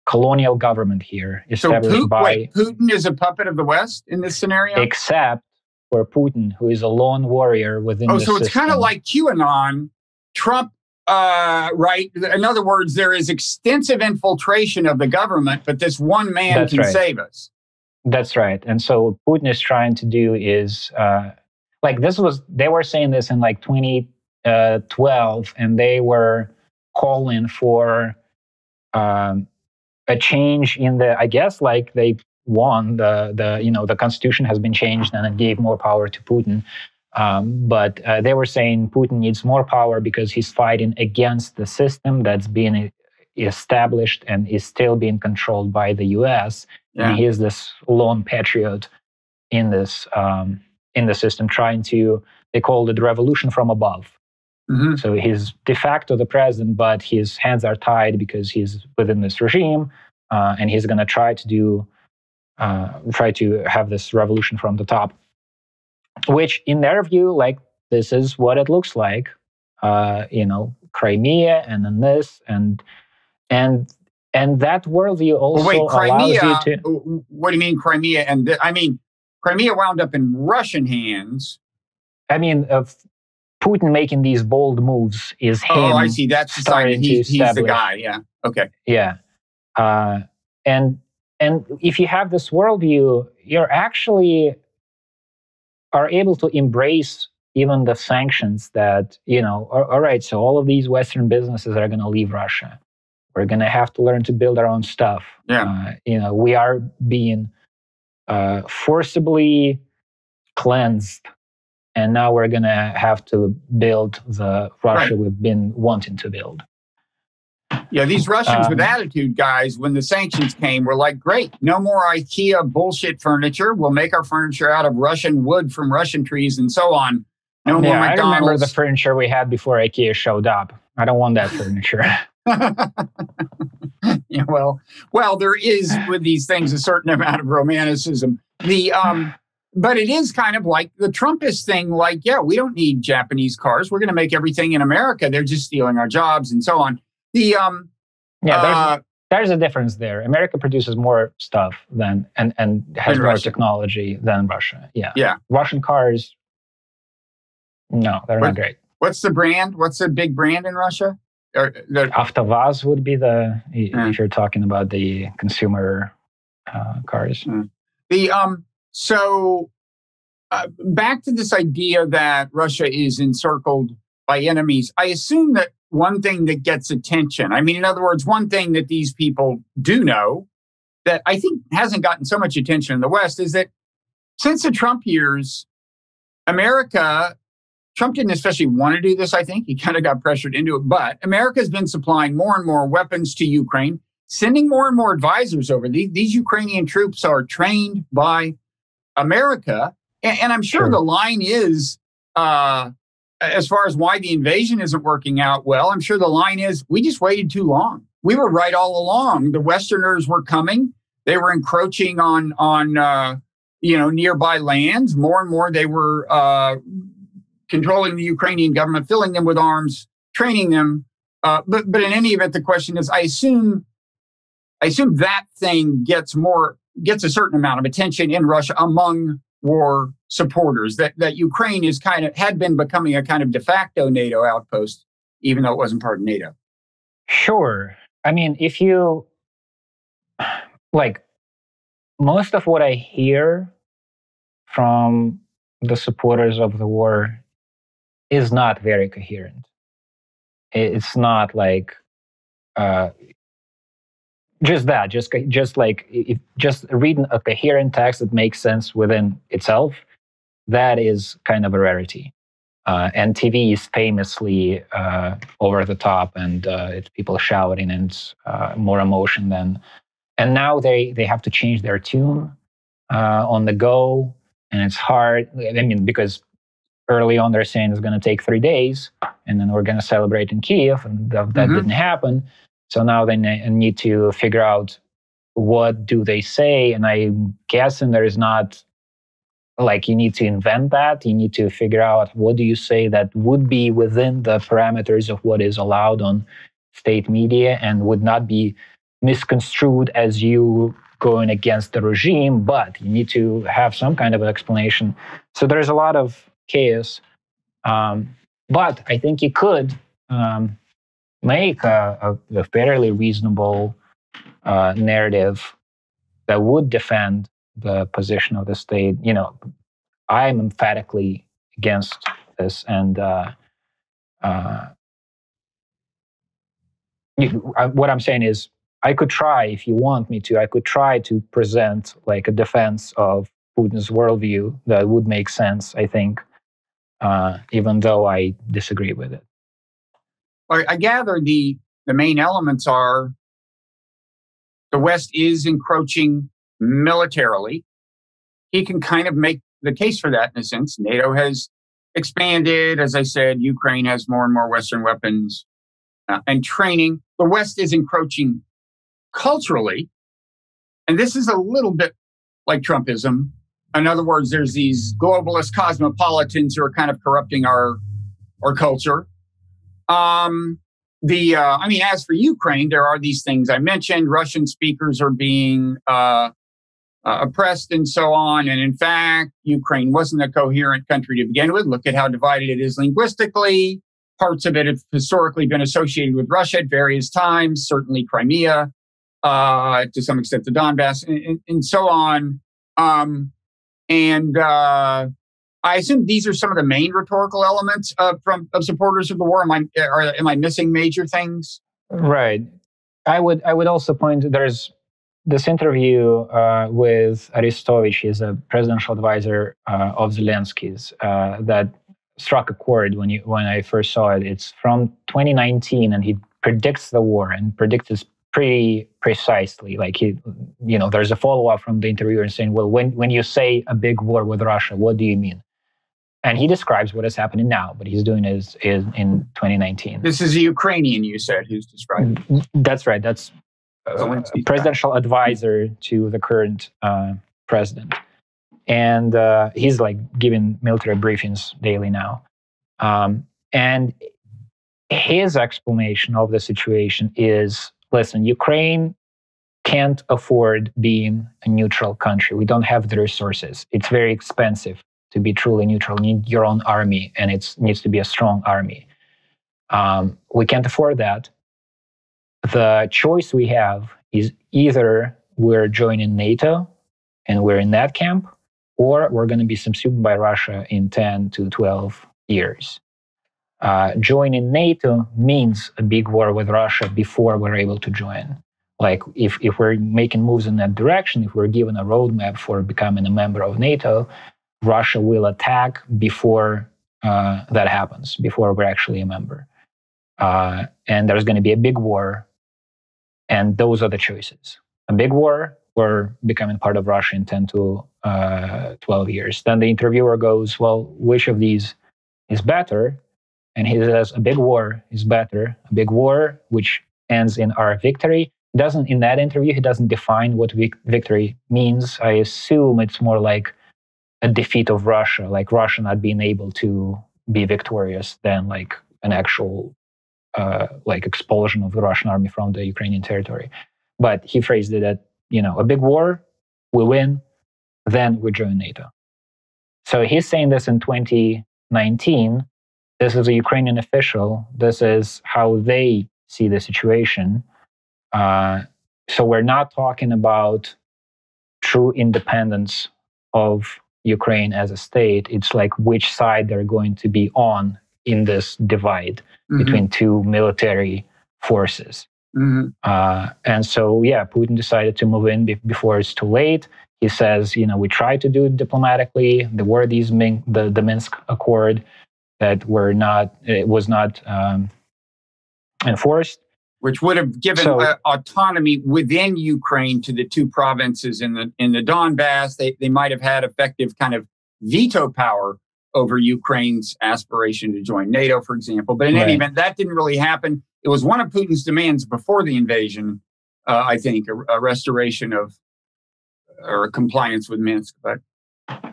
S2: colonial government here established
S1: so Putin,
S2: by
S1: wait, Putin is a puppet of the West in this scenario.
S2: except for Putin, who is a lone warrior within.
S1: oh,
S2: the
S1: so it's kind of like QAnon. Trump, uh, right? In other words, there is extensive infiltration of the government, but this one man
S2: That's
S1: can
S2: right.
S1: save us.
S2: That's right. And so what Putin is trying to do is uh, like this was they were saying this in like 2012, and they were calling for um, a change in the. I guess like they won the the you know the constitution has been changed and it gave more power to Putin. Um, but uh, they were saying Putin needs more power because he's fighting against the system that's being established and is still being controlled by the U.S
S1: Yeah.
S2: and he is this lone patriot in this um, in the system trying to they call it revolution from above
S1: Mhm.
S2: so he's de facto the president but his hands are tied because he's within this regime uh, and he's going to try to do uh, try to have this revolution from the top which in their view like this is what it looks like uh, you know crimea and then this and and and that worldview also
S1: Well, wait,
S2: allows you to
S1: What do you mean, Crimea? And th- I mean, Crimea wound up in Russian hands.
S2: I mean, of Putin making these bold moves is him.
S1: Oh, I see. That's
S2: starting to
S1: He's, he's the guy. Yeah. Okay.
S2: Yeah, uh, and and if you have this worldview, you're actually are able to embrace even the sanctions that you know. All, all right, so all of these Western businesses are going to leave Russia. We're going to have to learn to build our own stuff.
S1: Yeah.
S2: Uh, you know, we are being uh, forcibly cleansed, and now we're going to have to build the Russia
S1: Right.
S2: we've been wanting to build.
S1: Yeah. These Russians with
S2: Um,
S1: attitude guys, when the sanctions came, were like, great, no more IKEA bullshit furniture. We'll make our furniture out of Russian wood from Russian trees and so on. No more
S2: yeah, I remember the furniture we had before IKEA showed up. I don't want that furniture.
S1: yeah, well, well, there is with these things a certain amount of romanticism. The um, but it is kind of like the Trumpist thing. Like, yeah, we don't need Japanese cars. We're going to make everything in America. They're just stealing our jobs and so on. The um,
S2: yeah, there's,
S1: uh,
S2: there's a difference there. America produces more stuff than and and has more
S1: Russia.
S2: technology than Russia. Yeah.
S1: Yeah.
S2: Russian cars, no, they're
S1: What-
S2: not great.
S1: what's the brand? What's the big brand in Russia? Or
S2: Avtovaz would be the
S1: Yeah.
S2: if you're talking about the consumer uh, cars.
S1: The um so uh, back to this idea that Russia is encircled by enemies. I assume that one thing that gets attention. I mean, in other words, one thing that these people do know that I think hasn't gotten so much attention in the West is that since the Trump years, America. Trump didn't especially want to do this, I think. He kind of got pressured into it. But America's been supplying more and more weapons to Ukraine sending more and more advisors over. These, these Ukrainian troops are trained by America. And, and I'm sure,
S2: Sure.
S1: the line is, uh, as far as why the invasion isn't working out well, I'm sure the line is we just waited too long. We were right all along. The Westerners were coming. They were encroaching on on uh, you know nearby lands. More and more, they were uh, controlling the Ukrainian government, filling them with arms, training them. Uh, but but in any event, the question is, I assume I assume that thing gets more gets a certain amount of attention in Russia among war supporters. That that Ukraine is kind of had been becoming a kind of de facto NATO outpost, even though it wasn't part of NATO.
S2: Sure. I mean, if you like most of what I hear from the supporters of the war is not very coherent. It's not like uh, just that, just just like if just reading a coherent text that makes sense within itself. That is kind of a rarity. Uh, and TV is famously uh, over the top, and uh, it's people shouting and uh, more emotion than. And now they they have to change their tune uh, on the go, and it's hard. I mean, because early on they're saying it's going to take three days, and then we're going to celebrate in Kiev, and th- that
S1: Mhm.
S2: didn't happen. So now they ne- need to figure out what do they say, and I'm guessing there is not like you need to invent that you need to figure out what do you say that would be within the parameters of what is allowed on state media and would not be misconstrued as you going against the regime but you need to have some kind of an explanation so there's a lot of chaos um, but i think you could um, make a, a, a, fairly reasonable uh, narrative that would defend the position of the state. You know, I'm emphatically against this, and uh, uh, you, I, what I'm saying is, I could try, if you want me to, I could try to present like a defense of Putin's worldview that would make sense. I think, uh, even though I disagree with it.
S1: I gather the the main elements are the West is encroaching militarily. He can kind of make the case for that in a sense. NATO has expanded. As I said, Ukraine has more and more Western weapons uh, and training. The West is encroaching culturally. And this is a little bit like Trumpism. In other words, there's these globalist cosmopolitans who are kind of corrupting our, our culture. Um, the uh, I mean, as for Ukraine, there are these things I mentioned. Russian speakers are being uh, uh, oppressed and so on. And in fact, Ukraine wasn't a coherent country to begin with. Look at how divided it is linguistically. Parts of it have historically been associated with Russia at various times. Certainly, Crimea, uh, to some extent, the Donbass, and, and, and so on. Um, and uh, I assume these are some of the main rhetorical elements of, from of supporters of the war. Am I are, am I missing major things?
S2: Right. I would I would also point there's this interview uh, with Arestovich, he's a presidential advisor uh, of Zelensky's, uh, that struck a chord when you when I first saw it. It's from 2019, and he predicts the war and predicts pretty precisely. Like he, you know, there's a follow up from the interviewer saying, "Well, when when you say a big war with Russia, what do you mean?" and he describes what is happening now, but he's doing is is in 2019.
S1: This is a Ukrainian, you said, who's describing.
S2: That's right. That's a presidential advisor to the current uh, president, and uh, he's like giving military briefings daily now. Um, and his explanation of the situation is: listen, Ukraine can't afford being a neutral country. We don't have the resources. It's very expensive to be truly neutral. You need your own army, and it needs to be a strong army. Um, we can't afford that. The choice we have is either we're joining NATO and we're in that camp, or we're going to be subsumed by Russia in 10 to 12 years. Uh, joining NATO means a big war with Russia before we're able to join. Like if, if we're making moves in that direction, if we're given a roadmap for becoming a member of NATO, Russia will attack before uh, that happens, before we're actually a member. Uh, and there's going to be a big war. And those are the choices a big war or becoming part of Russia in 10 to uh, 12 years. Then the interviewer goes, Well, which of these is better? And he says, A big war is better. A big war, which ends in our victory. Doesn't in that interview, he doesn't define what vic- victory means. I assume it's more like a defeat of Russia, like Russia not being able to be victorious, than like an actual uh, like expulsion of the Russian army from the Ukrainian territory. But he phrased it that you know a big war, we win, then we join NATO. So he's saying this in 2019. This is a Ukrainian official. This is how they see the situation. Uh, so we're not talking about true independence of Ukraine as a state. It's like which side they're going to be on in this divide mm-hmm. between two military forces. Mm-hmm. Uh, and so, yeah, Putin decided to move in be- before it's too late. He says, you know, we tried to do it diplomatically. There were these Min- the the Minsk Accord that were not it was not um, enforced
S1: which would have given so, uh, autonomy within Ukraine to the two provinces in the in the Donbass. They they might have had effective kind of veto power over Ukraine's aspiration to join NATO, for example. But in right. any event, that didn't really happen. It was one of Putin's demands before the invasion. Uh, I think a, a, restoration of or a compliance with Minsk. But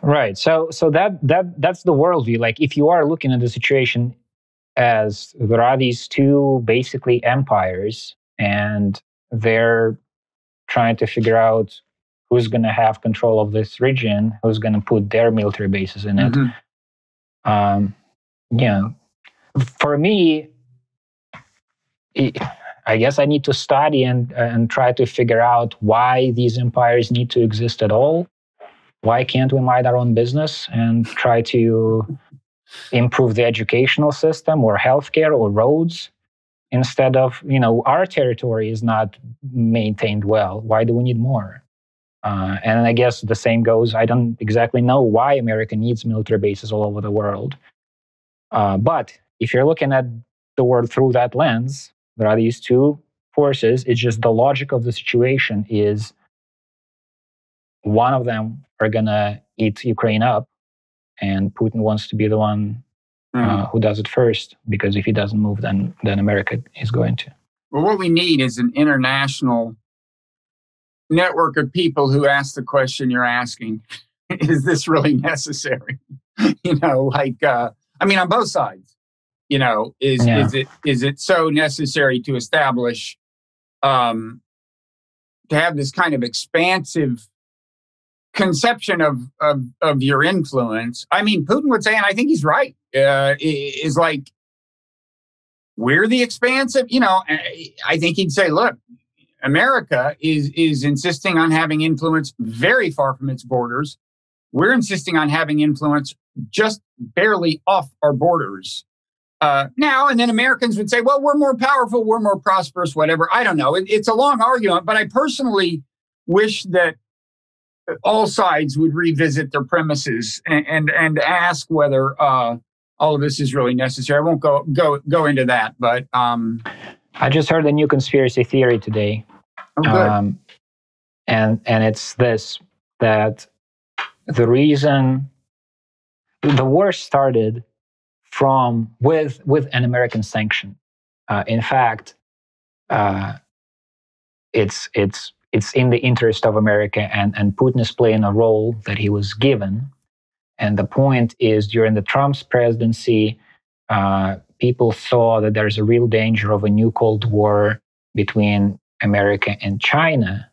S2: Right. So so that that that's the worldview. Like if you are looking at the situation as there are these two basically empires and they're trying to figure out who's going to have control of this region, who's going to put their military bases in it. Mm-hmm. Um, yeah, for me, it, I guess I need to study and and try to figure out why these empires need to exist at all. Why can't we mind our own business and try to improve the educational system or healthcare or roads instead of you know our territory is not maintained well. Why do we need more? Uh, and i guess the same goes i don't exactly know why america needs military bases all over the world. Uh, but if you're looking at the world through that lens there are these two forces. It's just the logic of the situation is one of them are going to eat ukraine up and putin wants to be the one mm. uh, who does it first because if he doesn't move then then america is going to
S1: well what we need is an international network of people who ask the question you're asking is this really necessary you know like uh, i mean on both sides you know is yeah. is it is it so necessary to establish um to have this kind of expansive conception of, of of your influence. I mean, Putin would say, and I think he's right, uh, is like we're the expansive. You know, I think he'd say, look, America is is insisting on having influence very far from its borders. We're insisting on having influence just barely off our borders. Uh, now and then Americans would say, well, we're more powerful, we're more prosperous, whatever. I don't know. It, it's a long argument, but I personally wish that all sides would revisit their premises and and, and ask whether uh, all of this is really necessary. I won't go go go into that, but um,
S2: I just heard a new conspiracy theory today,
S1: oh, um,
S2: and and it's this that the reason the war started from with with an American sanction. Uh, in fact, uh, it's it's it's in the interest of America, and, and Putin is playing a role that he was given. And the point is, during the Trump's presidency, uh, people saw that there's a real danger of a new Cold War between America and China.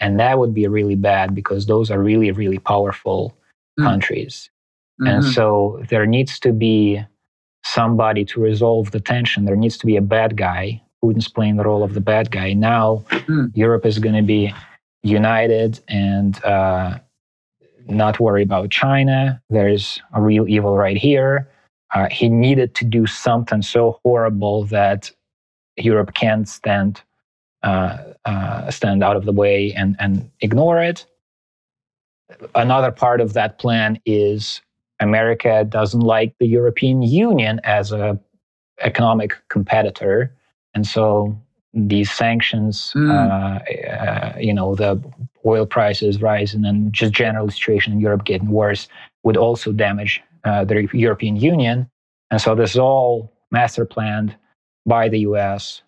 S2: And that would be really bad because those are really, really powerful mm. countries. Mm-hmm. And so there needs to be somebody to resolve the tension. There needs to be a bad guy Putin's playing the role of the bad guy. Now mm. Europe is going to be united and uh, not worry about China. There's a real evil right here. Uh, he needed to do something so horrible that Europe can't stand uh, uh stand out of the way and, and ignore it. Another part of that plan is America doesn't like the European Union as a economic competitor and so these sanctions, mm. uh, uh, you know, the oil prices rising and just general situation in Europe getting worse would also damage uh, the European Union. And so this is all master planned by the US.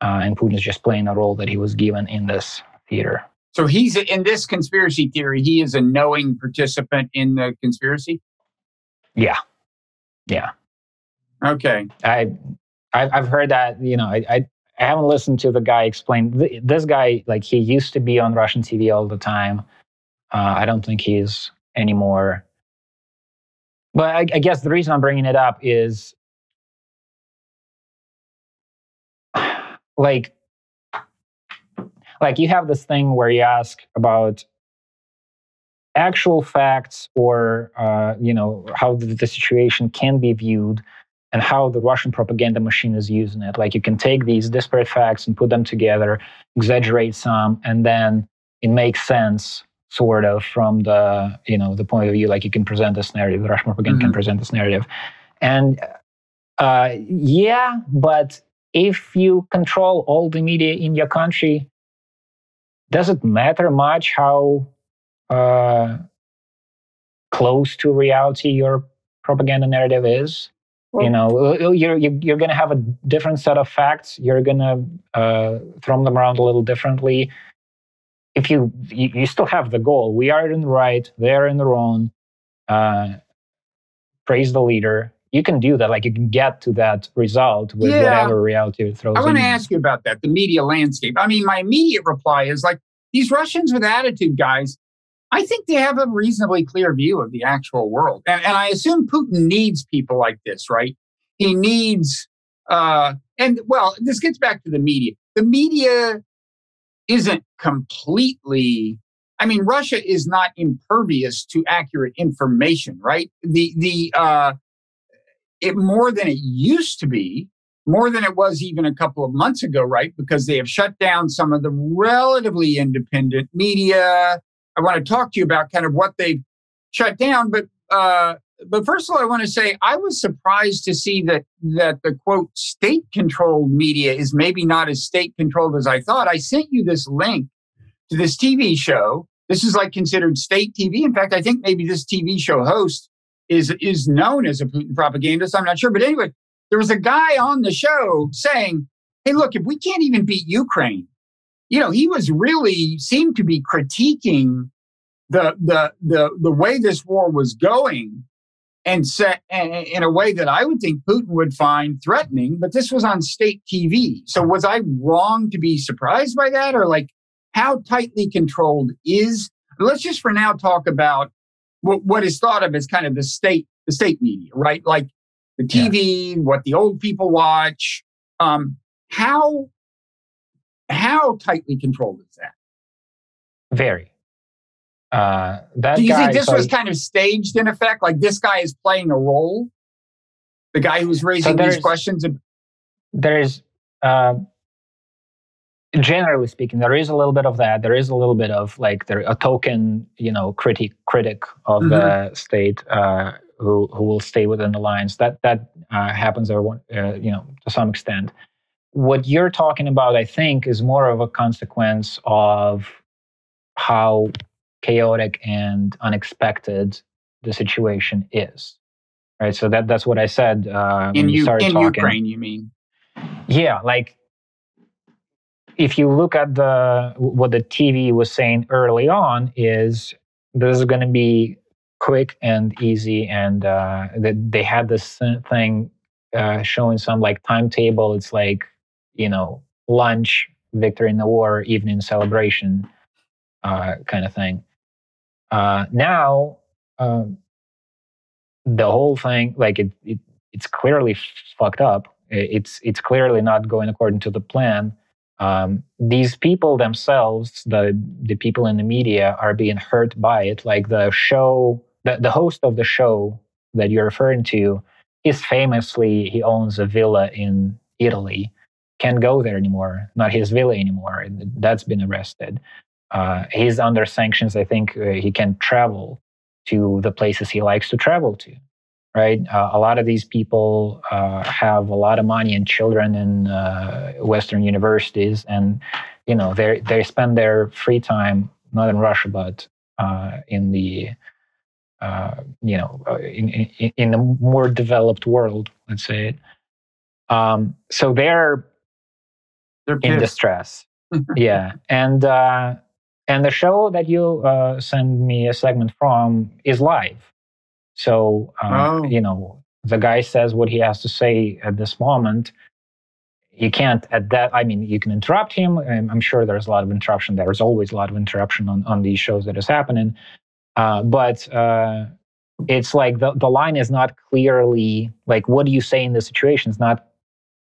S2: Uh, and Putin is just playing a role that he was given in this theater.
S1: So he's in this conspiracy theory, he is a knowing participant in the conspiracy?
S2: Yeah. Yeah.
S1: Okay.
S2: I I've, I've heard that, you know, I, I, I haven't listened to the guy explain. This guy, like, he used to be on Russian TV all the time. Uh, I don't think he's anymore. But I, I guess the reason I'm bringing it up is like, like you have this thing where you ask about actual facts or uh, you know how the, the situation can be viewed and how the Russian propaganda machine is using it. Like you can take these disparate facts and put them together, exaggerate some, and then it makes sense sort of from the you know the point of view like you can present this narrative the russian propaganda mm-hmm. can present this narrative and uh, yeah but if you control all the media in your country does it matter much how uh, close to reality your propaganda narrative is you know you're you're going to have a different set of facts you're going to uh, throw them around a little differently if you, you, you still have the goal, we are in the right, they're in the wrong. Uh, praise the leader. You can do that. Like you can get to that result with yeah. whatever reality throws.
S1: I want to ask you about that, the media landscape. I mean, my immediate reply is like these Russians with attitude guys. I think they have a reasonably clear view of the actual world, and, and I assume Putin needs people like this, right? He needs, uh, and well, this gets back to the media. The media isn't completely I mean, Russia is not impervious to accurate information, right? The the uh, it more than it used to be, more than it was even a couple of months ago, right? Because they have shut down some of the relatively independent media. I want to talk to you about kind of what they've shut down, but uh, but first of all, I want to say I was surprised to see that that the quote state controlled media is maybe not as state controlled as I thought. I sent you this link to this TV show this is like considered state TV. In fact, I think maybe this TV show host is is known as a Putin propagandist. I'm not sure, but anyway, there was a guy on the show saying, "Hey, look, if we can't even beat Ukraine, you know, he was really seemed to be critiquing the the the the way this war was going." And set in a way that I would think Putin would find threatening, but this was on state TV. So was I wrong to be surprised by that, or like how tightly controlled is let's just for now talk about what, what is thought of as kind of the state the state media right like the tv yeah. what the old people watch um, how how tightly controlled is that
S2: very uh, that
S1: do you
S2: guy,
S1: think this so was kind of staged in effect like this guy is playing a role the guy who's raising so these questions
S2: there's uh, generally speaking, there is a little bit of that. There is a little bit of like there a token, you know, critic critic of mm-hmm. the state uh, who who will stay within the lines. That that uh, happens, or uh, you know, to some extent. What you're talking about, I think, is more of a consequence of how chaotic and unexpected the situation is. Right. So that that's what I said uh,
S1: in,
S2: you,
S1: in
S2: talking.
S1: Ukraine. You mean?
S2: Yeah, like if you look at the what the TV was saying early on is this is going to be quick and easy, and uh, that they had this thing uh, showing some like timetable. It's like you know lunch, victory in the war, evening celebration, uh, kind of thing. Uh, now um, the whole thing, like it, it, it's clearly fucked up. It's it's clearly not going according to the plan um, these people themselves, the the people in the media, are being hurt by it. Like the show, the, the host of the show that you're referring to, is famously he owns a villa in Italy. Can't go there anymore. Not his villa anymore. That's been arrested. Uh, he's under sanctions. I think uh, he can travel to the places he likes to travel to right? Uh, a lot of these people uh, have a lot of money and children in uh, Western universities, and you know they they spend their free time not in Russia but uh, in the you know in, in, in the more developed world, let's say it. Um, so they're, they're in distress. yeah, and uh, and the show that you uh, send me a segment from is live so, um, oh. you know, the guy says what he has to say at this moment. You can't at that. I mean, you can interrupt him. I'm sure there's a lot of interruption. There's always a lot of interruption on, on these shows that is happening. Uh, but uh, it's like the, the line is not clearly like what do you say in this situation is not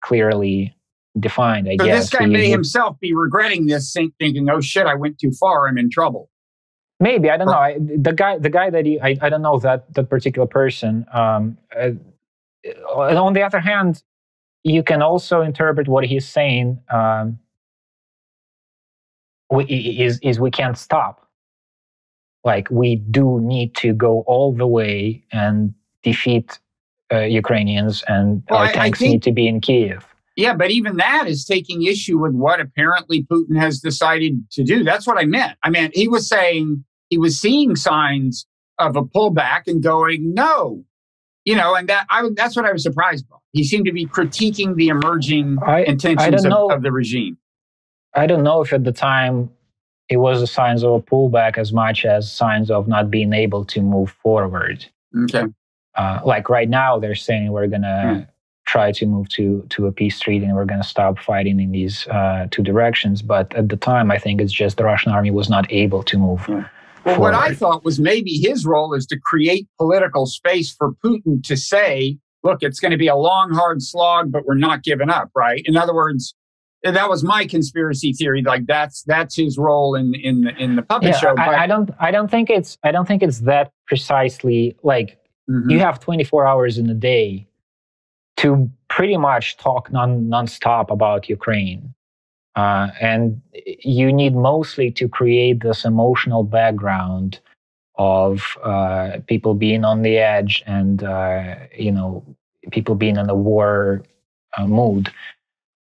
S2: clearly defined. I
S1: so
S2: guess.
S1: this guy may himself be regretting this, thinking, "Oh shit, I went too far. I'm in trouble."
S2: Maybe I don't know. I, the guy, the guy that he, I, I don't know that that particular person. Um, uh, on the other hand, you can also interpret what he's saying. Um, we, is is we can't stop. Like we do need to go all the way and defeat uh, Ukrainians, and well, our I, tanks I think, need to be in Kiev.
S1: Yeah, but even that is taking issue with what apparently Putin has decided to do. That's what I meant. I mean, he was saying he was seeing signs of a pullback and going, no, you know, and that I that's what I was surprised by. He seemed to be critiquing the emerging I, intentions I of, of, the regime.
S2: I don't know if at the time it was a signs of a pullback as much as signs of not being able to move forward.
S1: Okay.
S2: Uh, like right now, they're saying we're gonna
S1: Mm.
S2: Try to move to to a peace treaty and we're gonna stop fighting in these uh, two directions. But at the time, I think it's just the Russian army was not able to move.
S1: Yeah. Well, what I thought was maybe his role is to create political space for Putin to say, look, it's going to be a long, hard slog, but we're not giving up, right? In other words, that was my conspiracy theory. Like that's that's his role in in the in the puppet
S2: Yeah,
S1: show. But,
S2: I, I don't. I don't think it's. I don't think it's that precisely. Like
S1: Mhm.
S2: you have 24 hours in a day to pretty much talk non nonstop about Ukraine, uh, and you need mostly to create this emotional background of uh, people being on the edge and uh, you know people being in a war uh, mood.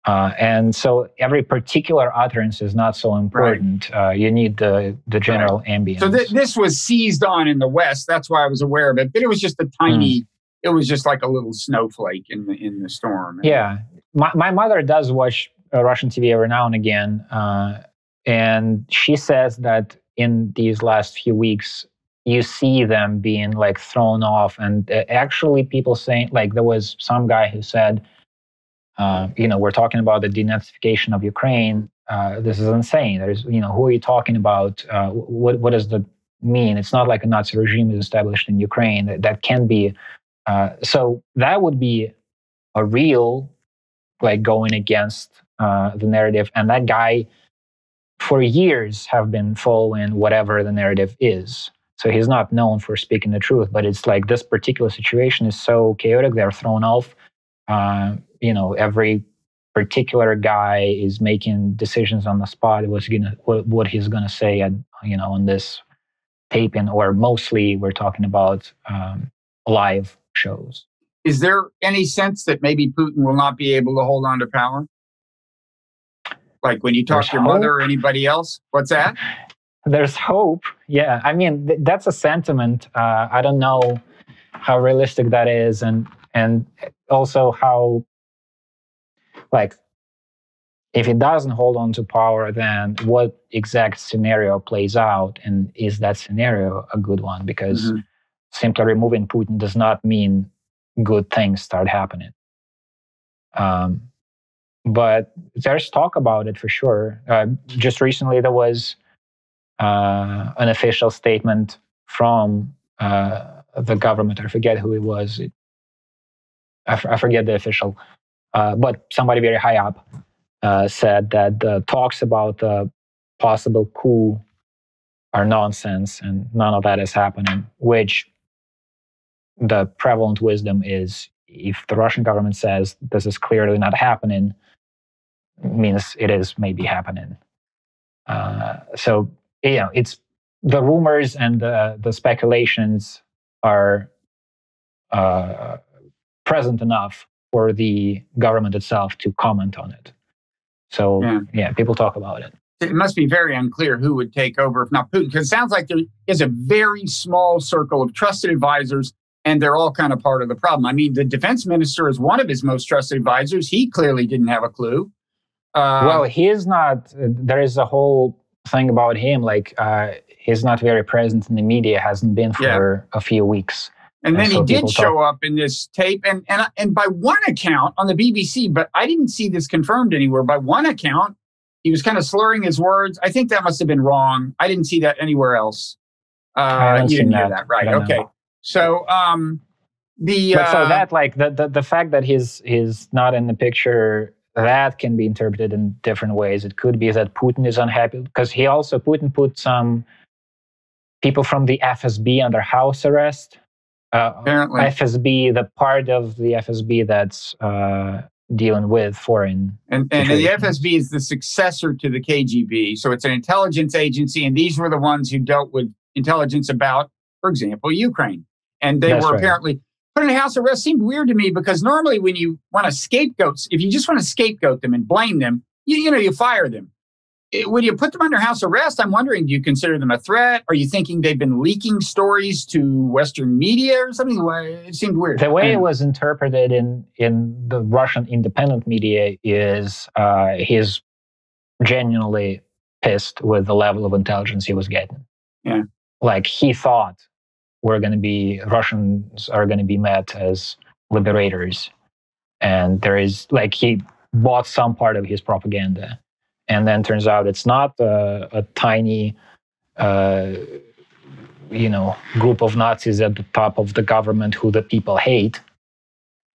S2: Uh, and so every particular utterance is not so important. Uh, you need the the general ambience.
S1: So th- this was seized on in the West. That's why I was aware of it. But it was just a tiny. It was just like a little snowflake in the in the storm.
S2: Yeah, my my mother does watch uh, Russian TV every now and again, uh, and she says that in these last few weeks, you see them being like thrown off, and uh, actually, people saying like there was some guy who said, uh, you know, we're talking about the denazification of Ukraine. Uh, this is insane. There's, you know, who are you talking about? Uh, what what does that mean? It's not like a Nazi regime is established in Ukraine. That, that can be. Uh, so that would be a real like going against uh, the narrative. And that guy for years have been following whatever the narrative is. So he's not known for speaking the truth but it's like this particular situation is so chaotic they're thrown off. Uh, you know every particular guy is making decisions on the spot what's gonna what, what he's gonna say at you know on this taping or mostly we're talking about um, live shows
S1: Is there any sense that maybe Putin will not be able to hold on to power? Like when you talk
S2: There's
S1: to your mother or anybody else? What's that?
S2: there's hope yeah i mean th- that's a sentiment uh, i don't know how realistic that is and and also how like if he doesn't hold on to power then what exact scenario plays out and is that scenario a good one because
S1: Mhm.
S2: Simply removing putin does not mean good things start happening um, but there's talk about it for sure uh, just recently there was uh, an official statement from uh, the government. I forget who it was. It, I, f- I forget the official, uh, but somebody very high up uh, said that the talks about the possible coup are nonsense and none of that is happening. Which the prevalent wisdom is if the Russian government says this is clearly not happening, means it is maybe happening. Uh, so you know, it's the rumors and the, the speculations are uh, present enough for the government itself to comment on it. So
S1: Yeah.
S2: yeah, people talk about it.
S1: It must be very unclear who would take over if not Putin, because it sounds like there is a very small circle of trusted advisors, and they're all kind of part of the problem. I mean, the defense minister is one of his most trusted advisors. He clearly didn't have a clue. Uh,
S2: well, he's not. There is a whole thing about him. Like uh, he's not very present in the media. Hasn't been for a few weeks.
S1: And then
S2: And
S1: he did show up in this tape, and and and by one account on the BBC, but I didn't see this confirmed anywhere. By one account, he was kind of slurring his words. I think that must have been wrong. I didn't see that anywhere else. Uh, you didn't hear
S2: that.
S1: that, right? Okay.
S2: know.
S1: So um, the
S2: But so
S1: uh,
S2: that like the, the the fact that he's he's not in the picture that can be interpreted in different ways. It could be that Putin is unhappy because he also Putin put some people from the FSB under house arrest. Uh,
S1: apparently
S2: FSB, the part of the FSB that's uh, dealing with foreign.
S1: And, and the. FSB is the successor to the KGB. So it's an intelligence agency. And these were the ones who dealt with intelligence about, for example, Ukraine. And they
S2: That's
S1: were
S2: right.
S1: apparently put in house arrest. Seemed weird to me because normally when you want to scapegoat, if you just want to scapegoat them and blame them, you, you know, you fire them. It- when you put them under house arrest, I'm wondering, do you consider them a threat? Are you thinking they've been leaking stories to Western media or something? Why- It seemed weird.
S2: The way it was interpreted in in the Russian independent media is uh, he's genuinely pissed with the level of intelligence he was getting.
S1: Yeah.
S2: Like he thought we're going to be, Russians are going to be met as liberators. And there is, like, he bought some part of his propaganda. And then turns out it's not a, a tiny, uh, you know, group of Nazis at the top of the government who the people hate.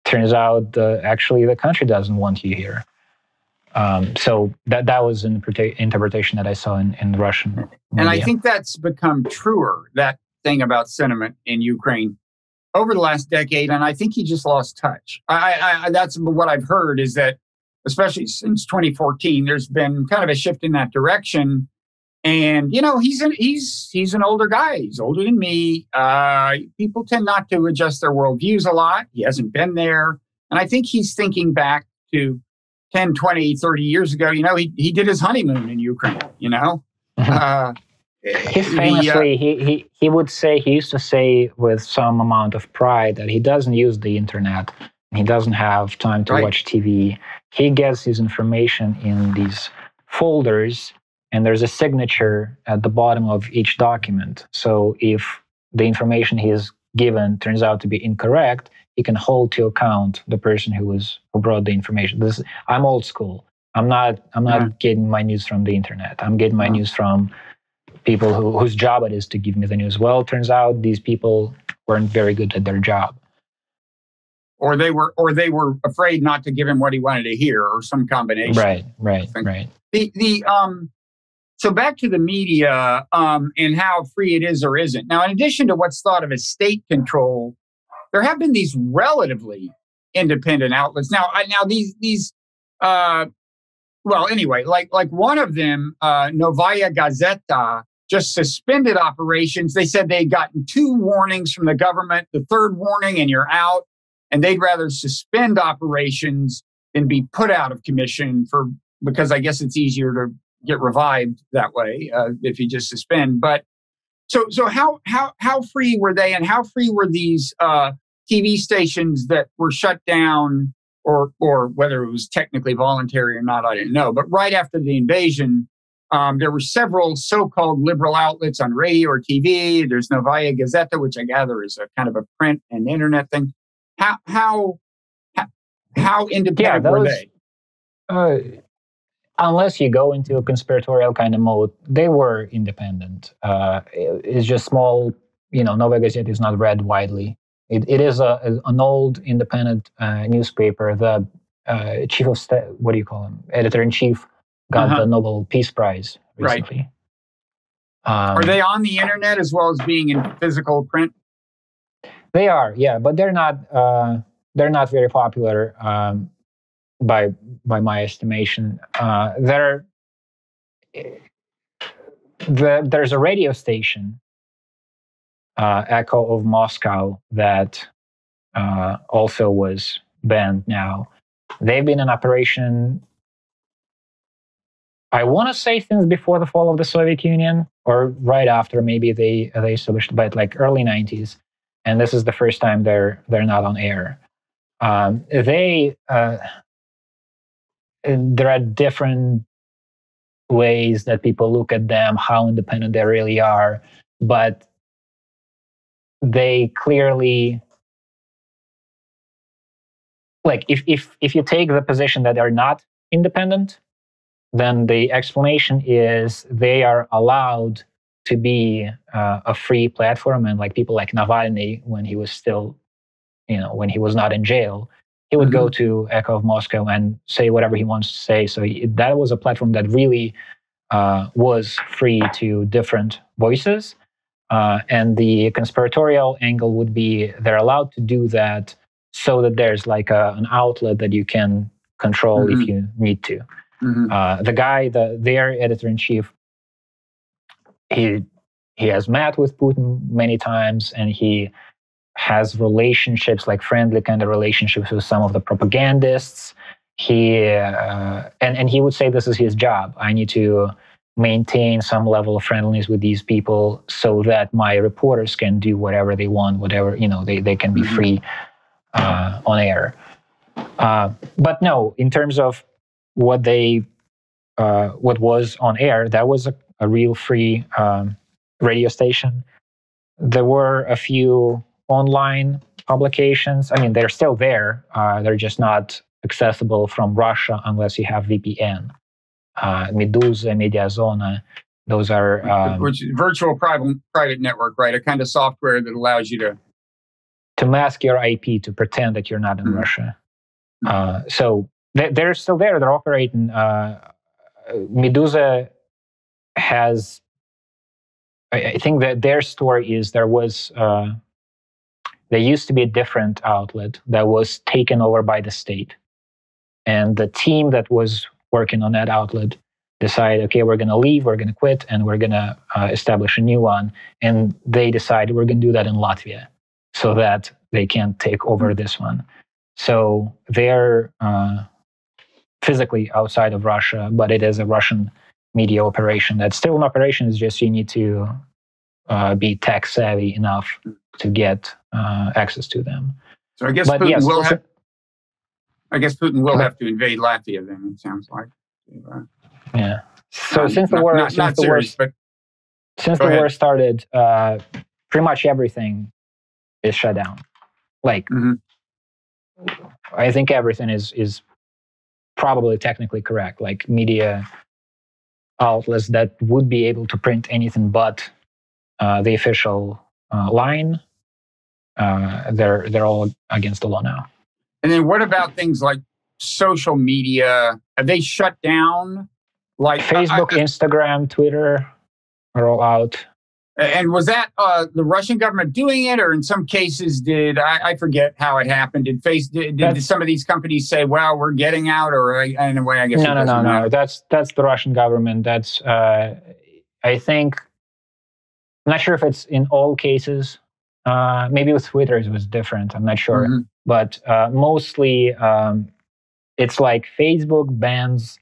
S2: Turns out uh, actually the country doesn't want you here. Um, so that that was an interpretation that I saw in, in Russian. Media.
S1: And I think that's become truer, that thing about sentiment in Ukraine over the last decade. And I think he just lost touch. I, I, that's what I've heard is that, especially since 2014, there's been kind of a shift in that direction and you know, he's an he's he's an older guy. He's older than me. Uh, people tend not to adjust their worldviews a lot. He hasn't been there, and I think he's thinking back to 10, 20, 30 years ago. You know, he he did his honeymoon in Ukraine. You know.
S2: Mm-hmm. Uh, he famously, uh, he, he, he would say, he used to say with some amount of pride that he doesn't use the internet. He doesn't have time to right. watch TV. He gets his information in these folders and there's a signature at the bottom of each document. So if the information he is given turns out to be incorrect, he can hold to account the person who was who brought the information. This I'm old school. I'm not I'm not yeah. getting my news from the internet. I'm getting my yeah. news from people who, whose job it is to give me the news. Well, it turns out these people weren't very good at their job.
S1: Or they were or they were afraid not to give him what he wanted to hear or some combination.
S2: Right, right, right.
S1: The the um so back to the media um, and how free it is or isn't. Now, in addition to what's thought of as state control, there have been these relatively independent outlets. Now, I, now these these uh, well, anyway, like like one of them, uh, Novaya Gazeta, just suspended operations. They said they'd gotten two warnings from the government. The third warning, and you're out. And they'd rather suspend operations than be put out of commission for because I guess it's easier to get revived that way uh, if you just suspend. But so so how how how free were they, and how free were these uh, TV stations that were shut down, or or whether it was technically voluntary or not, I didn't know. But right after the invasion. Um, there were several so-called liberal outlets on radio or TV. There's Novaya Gazeta, which I gather is a kind of a print and internet thing. How how how independent yeah, were they?
S2: Uh, unless you go into a conspiratorial kind of mode, they were independent. Uh, it's just small, you know, Novaya Gazeta is not read widely. It, it is a, an old independent uh, newspaper. The uh, chief of what do you call him? Editor in chief got uh-huh. the Nobel Peace Prize recently. Right.
S1: Um, are they on the internet as well as being in physical print?
S2: They are, yeah, but they're not. Uh, they're not very popular. Um, by by my estimation. Uh, there, the, there's a radio station, uh, Echo of Moscow, that uh, also was banned now. They've been in operation. I want to say since before the fall of the Soviet Union, or right after. Maybe they they established, but like early '90s, and this is the first time they're they're not on air. Um, they uh, there are different ways that people look at them, how independent they really are, but they clearly like if if if you take the position that they're not independent, then the explanation is they are allowed to be uh, a free platform and like people like Navalny when he was still you know when he was not in jail he would mm-hmm. go to Echo of Moscow and say whatever he wants to say. So that was a platform that really uh, was free to different voices. Uh, and the conspiratorial angle would be they're allowed to do that so that there's like a, an outlet that you can control mm-hmm. if you need to. Mm-hmm. Uh, the guy, the their editor in chief, he he has met with Putin many times, and he has relationships, like friendly kind of relationships with some of the propagandists. He uh, and and he would say this is his job. I need to maintain some level of friendliness with these people so that my reporters can do whatever they want, whatever you know they they can be mm-hmm. free uh, on air. Uh, but no, in terms of what they uh, what was on air, that was a, a real free um, radio station. There were a few online publications. I mean, they're still there. Uh, they're just not accessible from Russia unless you have VPN. Uh, Meduza, Mediazona, those are um,
S1: which virtual private private network, right? A kind of software that allows you to
S2: to mask your IP to pretend that you're not in mm-hmm. Russia. Uh, so they, are still there. They're operating. Uh, Meduza has. I, I, think that their story is there was. Uh, there used to be a different outlet that was taken over by the state, and the team that was working on that outlet decide, okay, we're going to leave, we're going to quit, and we're going to uh, establish a new one. And they decide we're going to do that in Latvia so that they can take over hmm. this one. So they're uh, physically outside of Russia, but it is a Russian media operation. That's still an operation. It's just you need to uh, be tech savvy enough to get uh, access to them.
S1: So I guess but Putin yes, will have. I guess Putin will have to invade Latvia. Then it sounds like.
S2: Yeah. So um, since the war, not, since not the serious, war, since the ahead. war started, uh, pretty much everything is shut down. Like, mm-hmm. I think everything is is probably technically correct. Like media outlets that would be able to print anything but uh, the official uh, line, uh, they're they're all against the law now.
S1: And then what about things like social media? Are they shut down?
S2: Like Facebook, I, I, Instagram, Twitter are all out.
S1: And was that uh, the Russian government doing it, or in some cases, did I, I forget how it happened? Did face did, did, some of these companies say, "Well, we're getting out," or uh, in a way, I guess
S2: no, no, no, matter. no. That's that's the Russian government. That's uh, I think. I'm not sure if it's in all cases. Uh, maybe with Twitter it was different. I'm not sure, mm-hmm. but uh, mostly um, it's like Facebook bans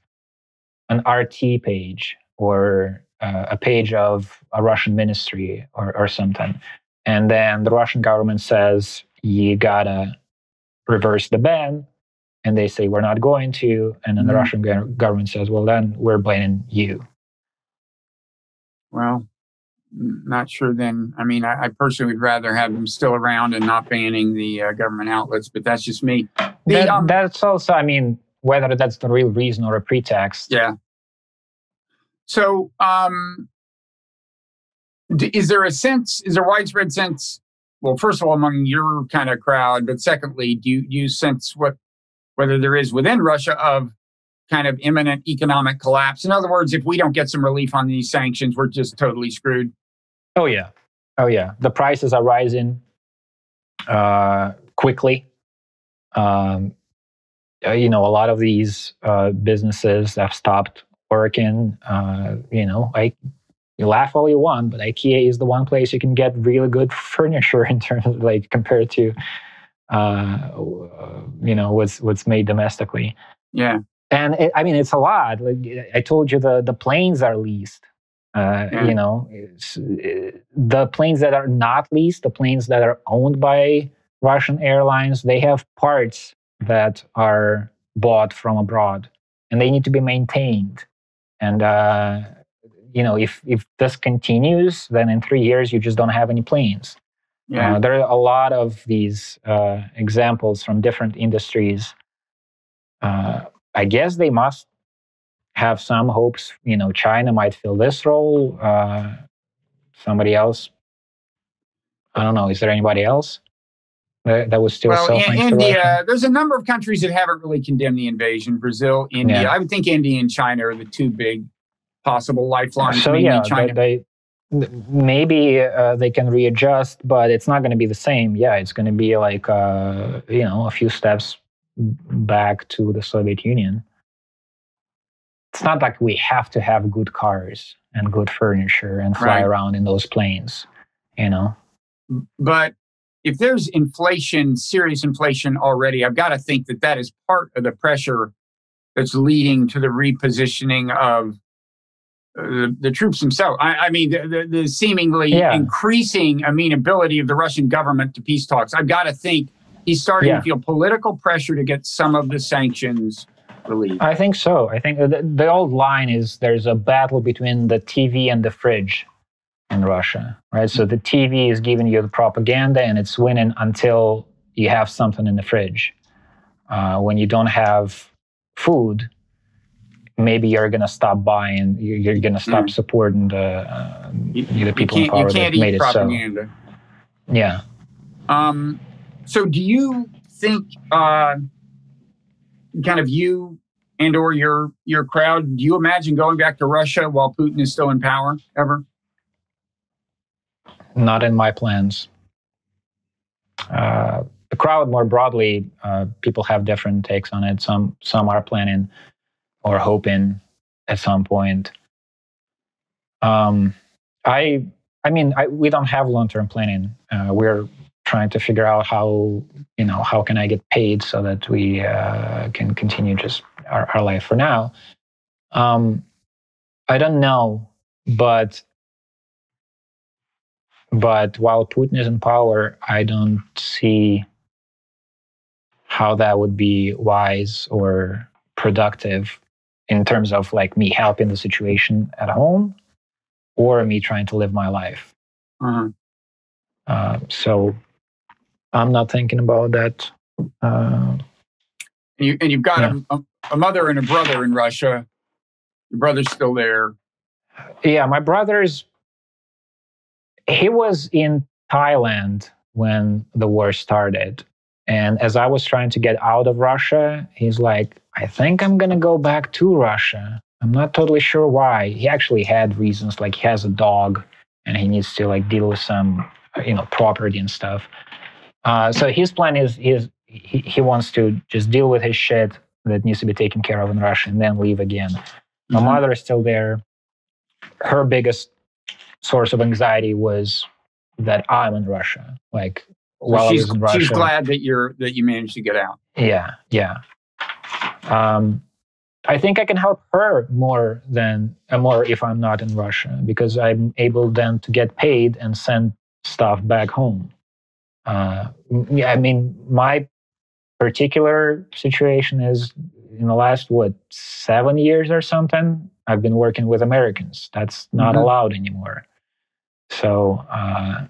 S2: an RT page or uh, a page of a Russian ministry or, or something. And then the Russian government says, you gotta reverse the ban. And they say, we're not going to. And then mm-hmm. the Russian government says, well, then we're blaming you.
S1: Well, not sure then. I mean, I, I, personally would rather have them still around and not banning the uh, government outlets, but that's just me. The,
S2: that, um, that's also, I mean, whether that's the real reason or a pretext.
S1: Yeah. So, um, is there a sense, is there widespread sense? Well, first of all, among your kind of crowd, but secondly, do you, do you sense what, whether there is within Russia of kind of imminent economic collapse? In other words, if we don't get some relief on these sanctions, we're just totally screwed.
S2: Oh yeah, oh yeah. The prices are rising uh, quickly. Um, uh, you know, a lot of these uh, businesses have stopped working. Uh, you know, like you laugh all you want, but IKEA is the one place you can get really good furniture in terms of like compared to, uh, you know, what's what's made domestically.
S1: Yeah,
S2: and it, I mean it's a lot. Like I told you, the the planes are leased. Uh, yeah. You know, the planes that are not leased, the planes that are owned by Russian airlines, they have parts that are bought from abroad and they need to be maintained. And uh, you know, if if this continues, then in three years you just don't have any planes. Yeah. Uh, there are a lot of these uh, examples from different industries. Uh, I guess they must have some hopes. You know, China might fill this role. Uh, somebody else. I don't know. Is there anybody else? That, that was still well,
S1: India. There's a number of countries that haven't really condemned the invasion. Brazil, India. Yeah. I would think India and China are the two big possible lifelines.
S2: So yeah, China. They, maybe uh, they can readjust, but it's not going to be the same. Yeah, it's going to be like uh, you know a few steps back to the Soviet Union. It's not like we have to have good cars and good furniture and fly right. around in those planes, you know.
S1: But if there's inflation, serious inflation already, I've got to think that that is part of the pressure that's leading to the repositioning of uh, the, the, troops themselves. I, I mean, the, the, the seemingly yeah. increasing amenability of the Russian government to peace talks. I've got to think he's starting yeah. to feel political pressure to get some of the sanctions relieved.
S2: I think so. I think the, the old line is there's a battle between the TV and the fridge in Russia, right? So the TV is giving you the propaganda and it's winning until you have something in the fridge. Uh, when you don't have food, maybe you're going to stop buying, you're, you're going to stop
S1: Mm.
S2: supporting the, uh,
S1: You-
S2: the people in power
S1: you can't
S2: that made
S1: eat
S2: it so.
S1: propaganda.
S2: Yeah.
S1: Um, so do you think uh, kind of you and or your your crowd, do you imagine going back to Russia while Putin is still in power ever?
S2: Not in my plans. Uh, the crowd more broadly, uh, people have different takes on it. Some some are planning or hoping at some point. Um, I I mean I, we don't have long term planning. Uh, we're trying to figure out how you know how can I get paid so that we uh, can continue just our, our life for now. Um, I don't know, but but while Putin is in power, I don't see how that would be wise or productive in terms of like me helping the situation at home or me trying to live my life.
S1: Uh-huh.
S2: Uh, so I'm not thinking about that. Uh,
S1: And, you, and you've got
S2: Yeah.
S1: a, a mother and a brother in Russia. Your brother's still there.
S2: yeah, my brother's, he was in Thailand when the war started. And as I was trying to get out of Russia, he's like, I think I'm going to go back to Russia. I'm not totally sure why. He actually had reasons, like he has a dog and he needs to like deal with some, you know, property and stuff. Uh, so his plan is, is he, he wants to just deal with his shit that needs to be taken care of in Russia and then leave again. My
S1: Mhm.
S2: mother is still there. Her biggest source of anxiety was that I'm in Russia. Like while I
S1: she's,
S2: was in Russia.
S1: she's glad that you're that you managed to get out.
S2: Yeah, yeah. Um, I think I can help her more than uh, more if I'm not in Russia because I'm able then to get paid and send stuff back home. Uh, yeah, I mean, my particular situation is in the last what seven years or something. I've been working with Americans. That's not
S1: Mhm.
S2: allowed anymore. So, uh,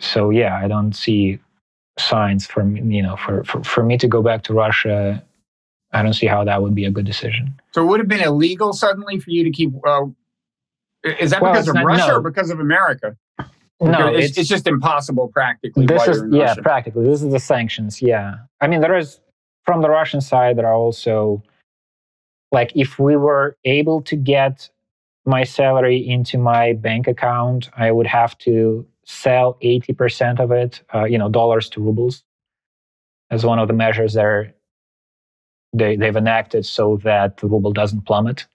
S2: so yeah, I don't see signs for me, you know, for, for, for me to go back to Russia, I don't see how that would be a good decision.
S1: So it would have been illegal suddenly for you to keep. Uh, is that
S2: Well,
S1: because of
S2: not-
S1: Russia
S2: no.
S1: or because of America?
S2: No, it's,
S1: it's, just impossible practically.
S2: this is yeah,
S1: Russia.
S2: practically this is the sanctions. Yeah, I mean there is from the Russian side there are also like if we were able to get my salary into my bank account, I would have to sell eighty percent of it, uh, you know, dollars to rubles, as one of the measures they're they they've enacted so that the ruble doesn't plummet.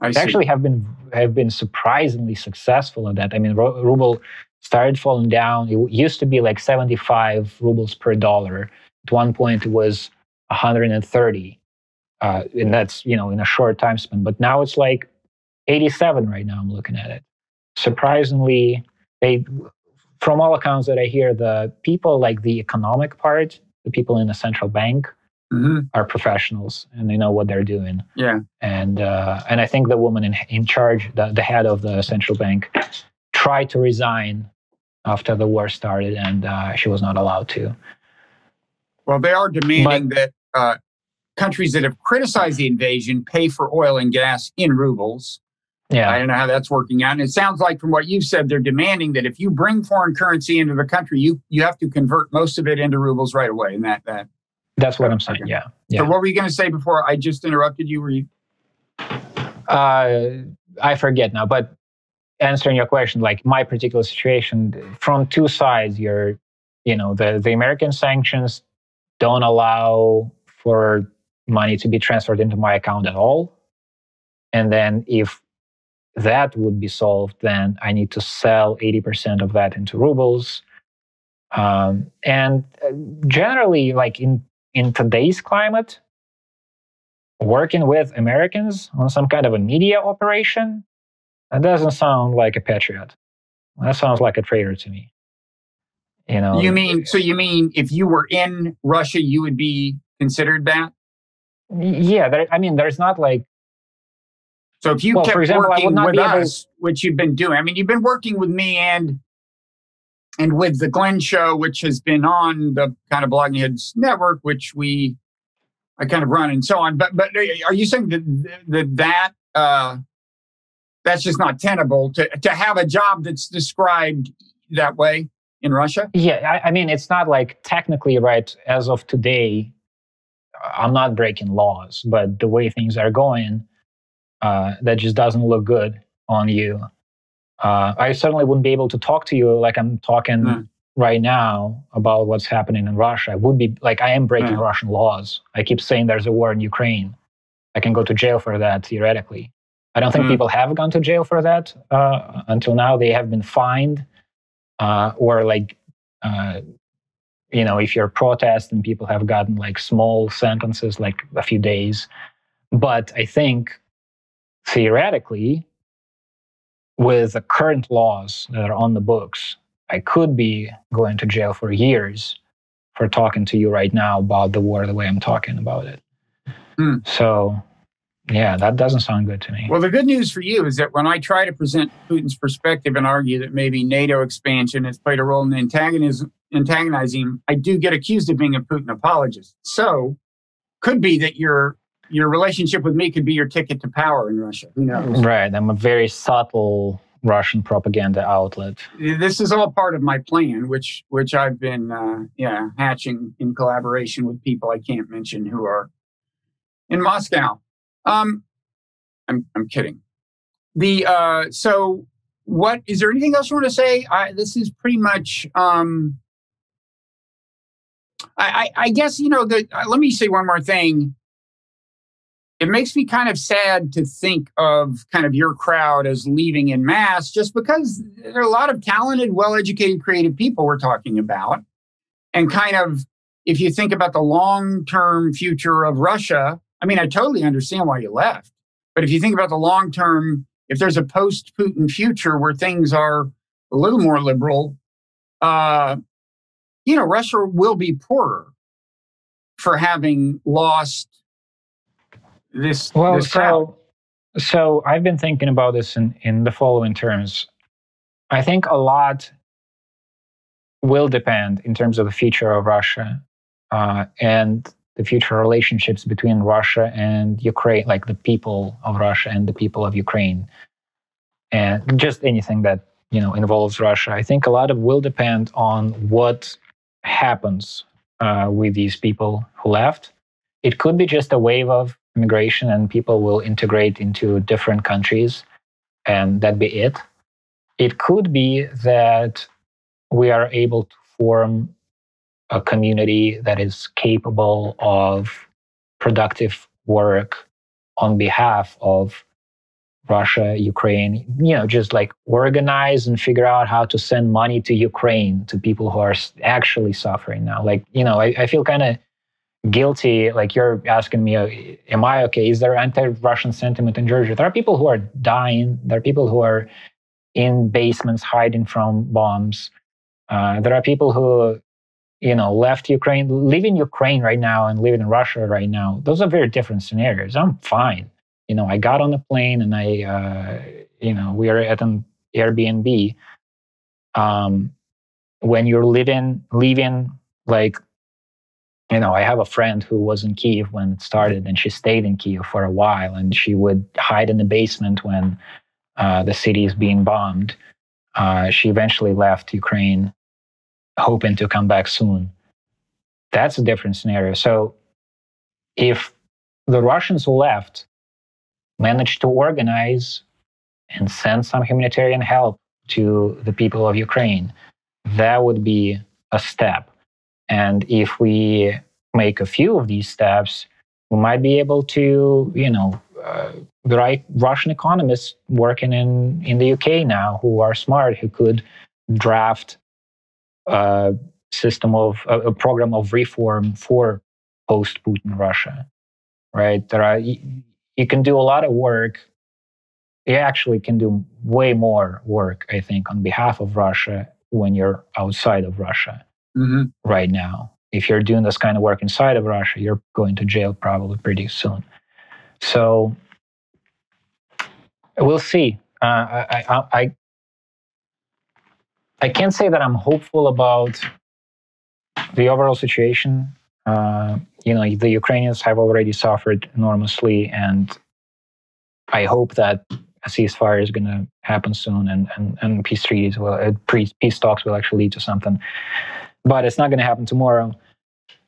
S1: I
S2: They actually have been have been surprisingly successful at that. I mean, ru- ruble started falling down. It used to be like 75 rubles per dollar. At one point, it was 130, uh, and that's you know in a short time span. But now it's like 87 right now. I'm looking at it. Surprisingly, they, from all accounts that I hear, the people like the economic part, the people in the central bank,
S1: Mhm.
S2: are professionals and they know what they're doing
S1: Yeah.
S2: and uh, and I think the woman in in charge, the, the head of the central bank, tried to resign after the war started, and uh, she was not allowed to.
S1: Well, they are demanding that uh, countries that have criticized the invasion pay for oil and gas in rubles. I don't know how that's working out. And it sounds like, from what you've said, they're demanding that if you bring foreign currency into the country, you you have to convert most of it into rubles right away. And that that.
S2: that's what I'm saying.
S1: Okay.
S2: Yeah,
S1: So,
S2: yeah.
S1: what were you going to say before I just interrupted you? Were you?
S2: Uh, I forget now, but answering your question, like my particular situation, from two sides, you're, you know, the the American sanctions don't allow for money to be transferred into my account at all, and then if that would be solved, then I need to sell 80% of that into rubles. Um, and uh, generally, like in, in today's climate, working with Americans on some kind of a media operation, that doesn't sound like a patriot. That sounds like a traitor to me. You know,
S1: You mean so? You mean if you were in Russia, you would be considered that?
S2: Yeah, there, I mean, there's not like.
S1: So if you
S2: Well,
S1: kept
S2: example,
S1: working with
S2: be able-
S1: us, which you've been doing, I mean, you've been working with me and and with the Glenn Show, which has been on the kind of Bloggingheads network, which we I kind of run and so on. But but are you saying that that that uh, that's just not tenable to to have a job that's described that way in Russia?
S2: Yeah, I, I mean, it's not like technically right as of today. I'm not breaking laws, but the way things are going, uh, that just doesn't look good on you. Uh, I certainly wouldn't be able to talk to you like I'm talking
S1: Mm.
S2: right now about what's happening in Russia. I would be like I am breaking
S1: Mm.
S2: Russian laws. I keep saying there's a war in Ukraine. I can go to jail for that theoretically. I don't think
S1: Mm.
S2: people have gone to jail for that uh, until now. They have been fined uh, or like uh, you know if you're protesting people have gotten like small sentences like a few days but i think theoretically with the current laws that are on the books i could be going to jail for years for talking to you right now about the war the way i'm talking about it
S1: Hmm.
S2: so yeah that doesn't sound good to me
S1: Well, the good news for you is that when I try to present Putin's perspective and argue that maybe NATO expansion has played a role in antagonism, antagonizing I do get accused of being a Putin apologist. So, could be that your your relationship with me could be your ticket to power in Russia. Who knows?
S2: right i'm a very subtle russian propaganda outlet
S1: This is all part of my plan, which which I've been uh, yeah hatching in collaboration with people I can't mention who are in Moscow. Um, I'm I'm kidding. The uh, so what is there anything else you want to say? I, this is pretty much. Um, I, I I guess you know the. Uh, let me say one more thing. It makes me kind of sad to think of kind of your crowd as leaving in mass, just because there are a lot of talented, well-educated, creative people we're talking about, and kind of if you think about the long-term future of Russia, I mean, I totally understand why you left. But if you think about the long term, if there's a post Putin future where things are a little more liberal, uh, you know, Russia will be poorer for having lost this.
S2: Well,
S1: this
S2: so so I've been thinking about this in in the following terms. I think a lot will depend in terms of the future of Russia uh, and the future relationships between Russia and Ukraine, like the people of Russia and the people of Ukraine, and just anything that you know involves Russia. I think a lot of will depend on what happens uh, with these people who left. It could be just a wave of immigration and people will integrate into different countries and that be it. It could be that we are able to form a community that is capable of productive work on behalf of Russia, Ukraine, you know, just like organize and figure out how to send money to Ukraine to people who are actually suffering now. Like, you know, I, I feel kind of guilty. Like you're asking me, uh, am I okay? Is there anti-Russian sentiment in Georgia? There are people who are dying. There are people who are in basements hiding from bombs. Uh, there are people who, you know, left Ukraine, leaving Ukraine right now and live in Russia right now. Those are very different scenarios. I'm fine. You know, I got on a plane and I, uh, you know, we are at an Airbnb. Um, when you're living, leaving like you know, I have a friend who was in Kiev when it started, and she stayed in Kiev for a while, and she would hide in the basement when uh, the city is being bombed. Uh, she eventually left Ukraine, hoping to come back soon. That's a different scenario. So, if the Russians who left managed to organize and send some humanitarian help to the people of Ukraine, that would be a step. And if we make a few of these steps, we might be able to, you know, uh, the right Russian economists working in, in the UK now who are smart, who could draft a system of a, a program of reform for post Putin Russia, right? There are, you, you can do a lot of work. You actually can do way more work, I think, on behalf of Russia when you're outside of Russia
S1: Mhm.
S2: right now. if you're doing this kind of work inside of Russia, you're going to jail probably pretty soon. So we'll see. Uh, I, I, I, I can't say that I'm hopeful about the overall situation. Uh, you know, the Ukrainians have already suffered enormously, and I hope that a ceasefire is going to happen soon, and and, and peace treaties will, uh, peace talks will actually lead to something. But it's not going to happen tomorrow.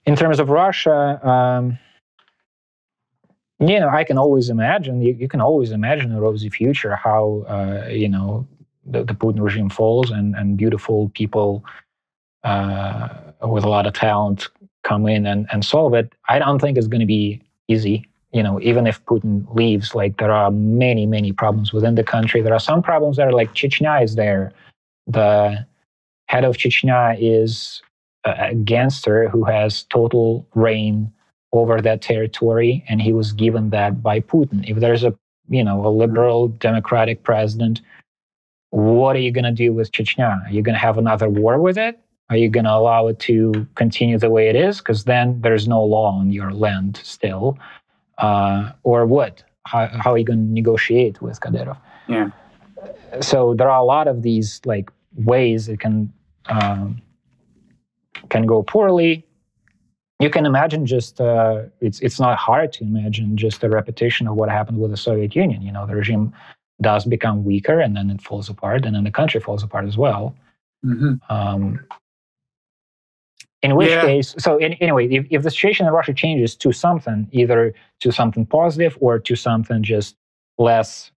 S2: In terms of Russia, um, you know, I can always imagine. You, you, can always imagine a rosy future. How uh, you know the, the, Putin regime falls, and and beautiful people uh, with a lot of talent come in and, and solve it. I don't think it's going to be easy. You know, even if Putin leaves, like there are many, many problems within the country. There are some problems that are like Chechnya is there. The head of Chechnya is a gangster who has total reign over that territory, and he was given that by Putin. If there's a you know a liberal democratic president, what are you going to do with Chechnya? Are you going to have another war with it? Are you going to allow it to continue the way it is? Because then there's no law on your land still. Uh, or what? How, how, are you going to negotiate with Kadyrov?
S1: Yeah.
S2: So there are a lot of these like ways it can um, can go poorly. You can imagine just uh, it's it's not hard to imagine just a repetition of what happened with the Soviet Union. You know, the regime does become weaker and then it falls apart, and then the country falls apart as well. Mm-hmm. Um, in which yeah. case, so in, anyway, if, if the situation in Russia changes to something, either to something positive or to something just less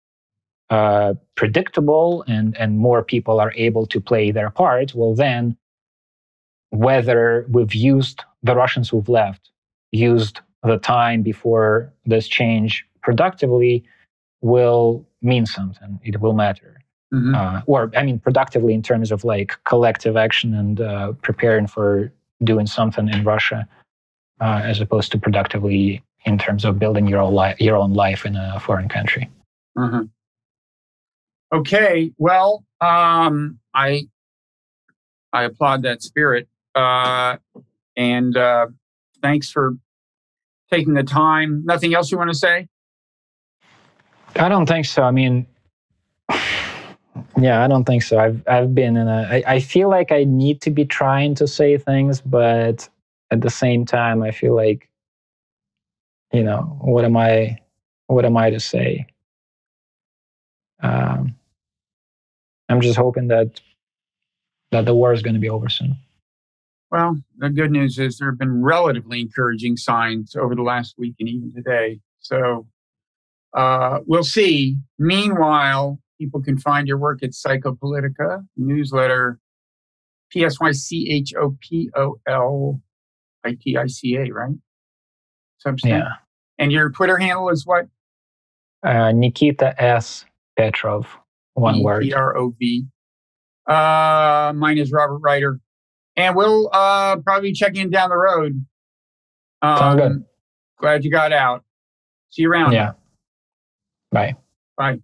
S2: uh, predictable and, and more people are able to play their part, well, then whether we've used the Russians who've left, used the time before this change productively will mean something. It will matter. Mm-hmm. Uh, or, I mean, productively in terms of like collective action and uh, preparing for doing something in Russia, uh, as opposed to productively in terms of building your own life, your own life in a foreign country.
S1: Mm-hmm. Okay, well, um, I I applaud that spirit, uh, and uh, thanks for taking the time. Nothing else you want to say?
S2: I don't think so. I mean, yeah, I don't think so. I've I've been in a. I, I feel like I need to be trying to say things, but at the same time, I feel like, you know, what am I? What am I to say? Um, I'm just hoping that that the war is going to be over soon.
S1: Well, the good news is there have been relatively encouraging signs over the last week and even today. So uh, we'll see. Meanwhile, people can find your work at Psychopolitica newsletter, P S Y C H O P O L I T I C A, right?
S2: Substack. Yeah.
S1: And your Twitter handle is what?
S2: Uh, Nikita S. Petrov, one word.
S1: P R O V. Uh, mine is Robert Wrighter. And we'll uh, probably check in down the road.
S2: Um, Sounds good.
S1: Glad you got out. See you around.
S2: Yeah. Bye.
S1: Bye.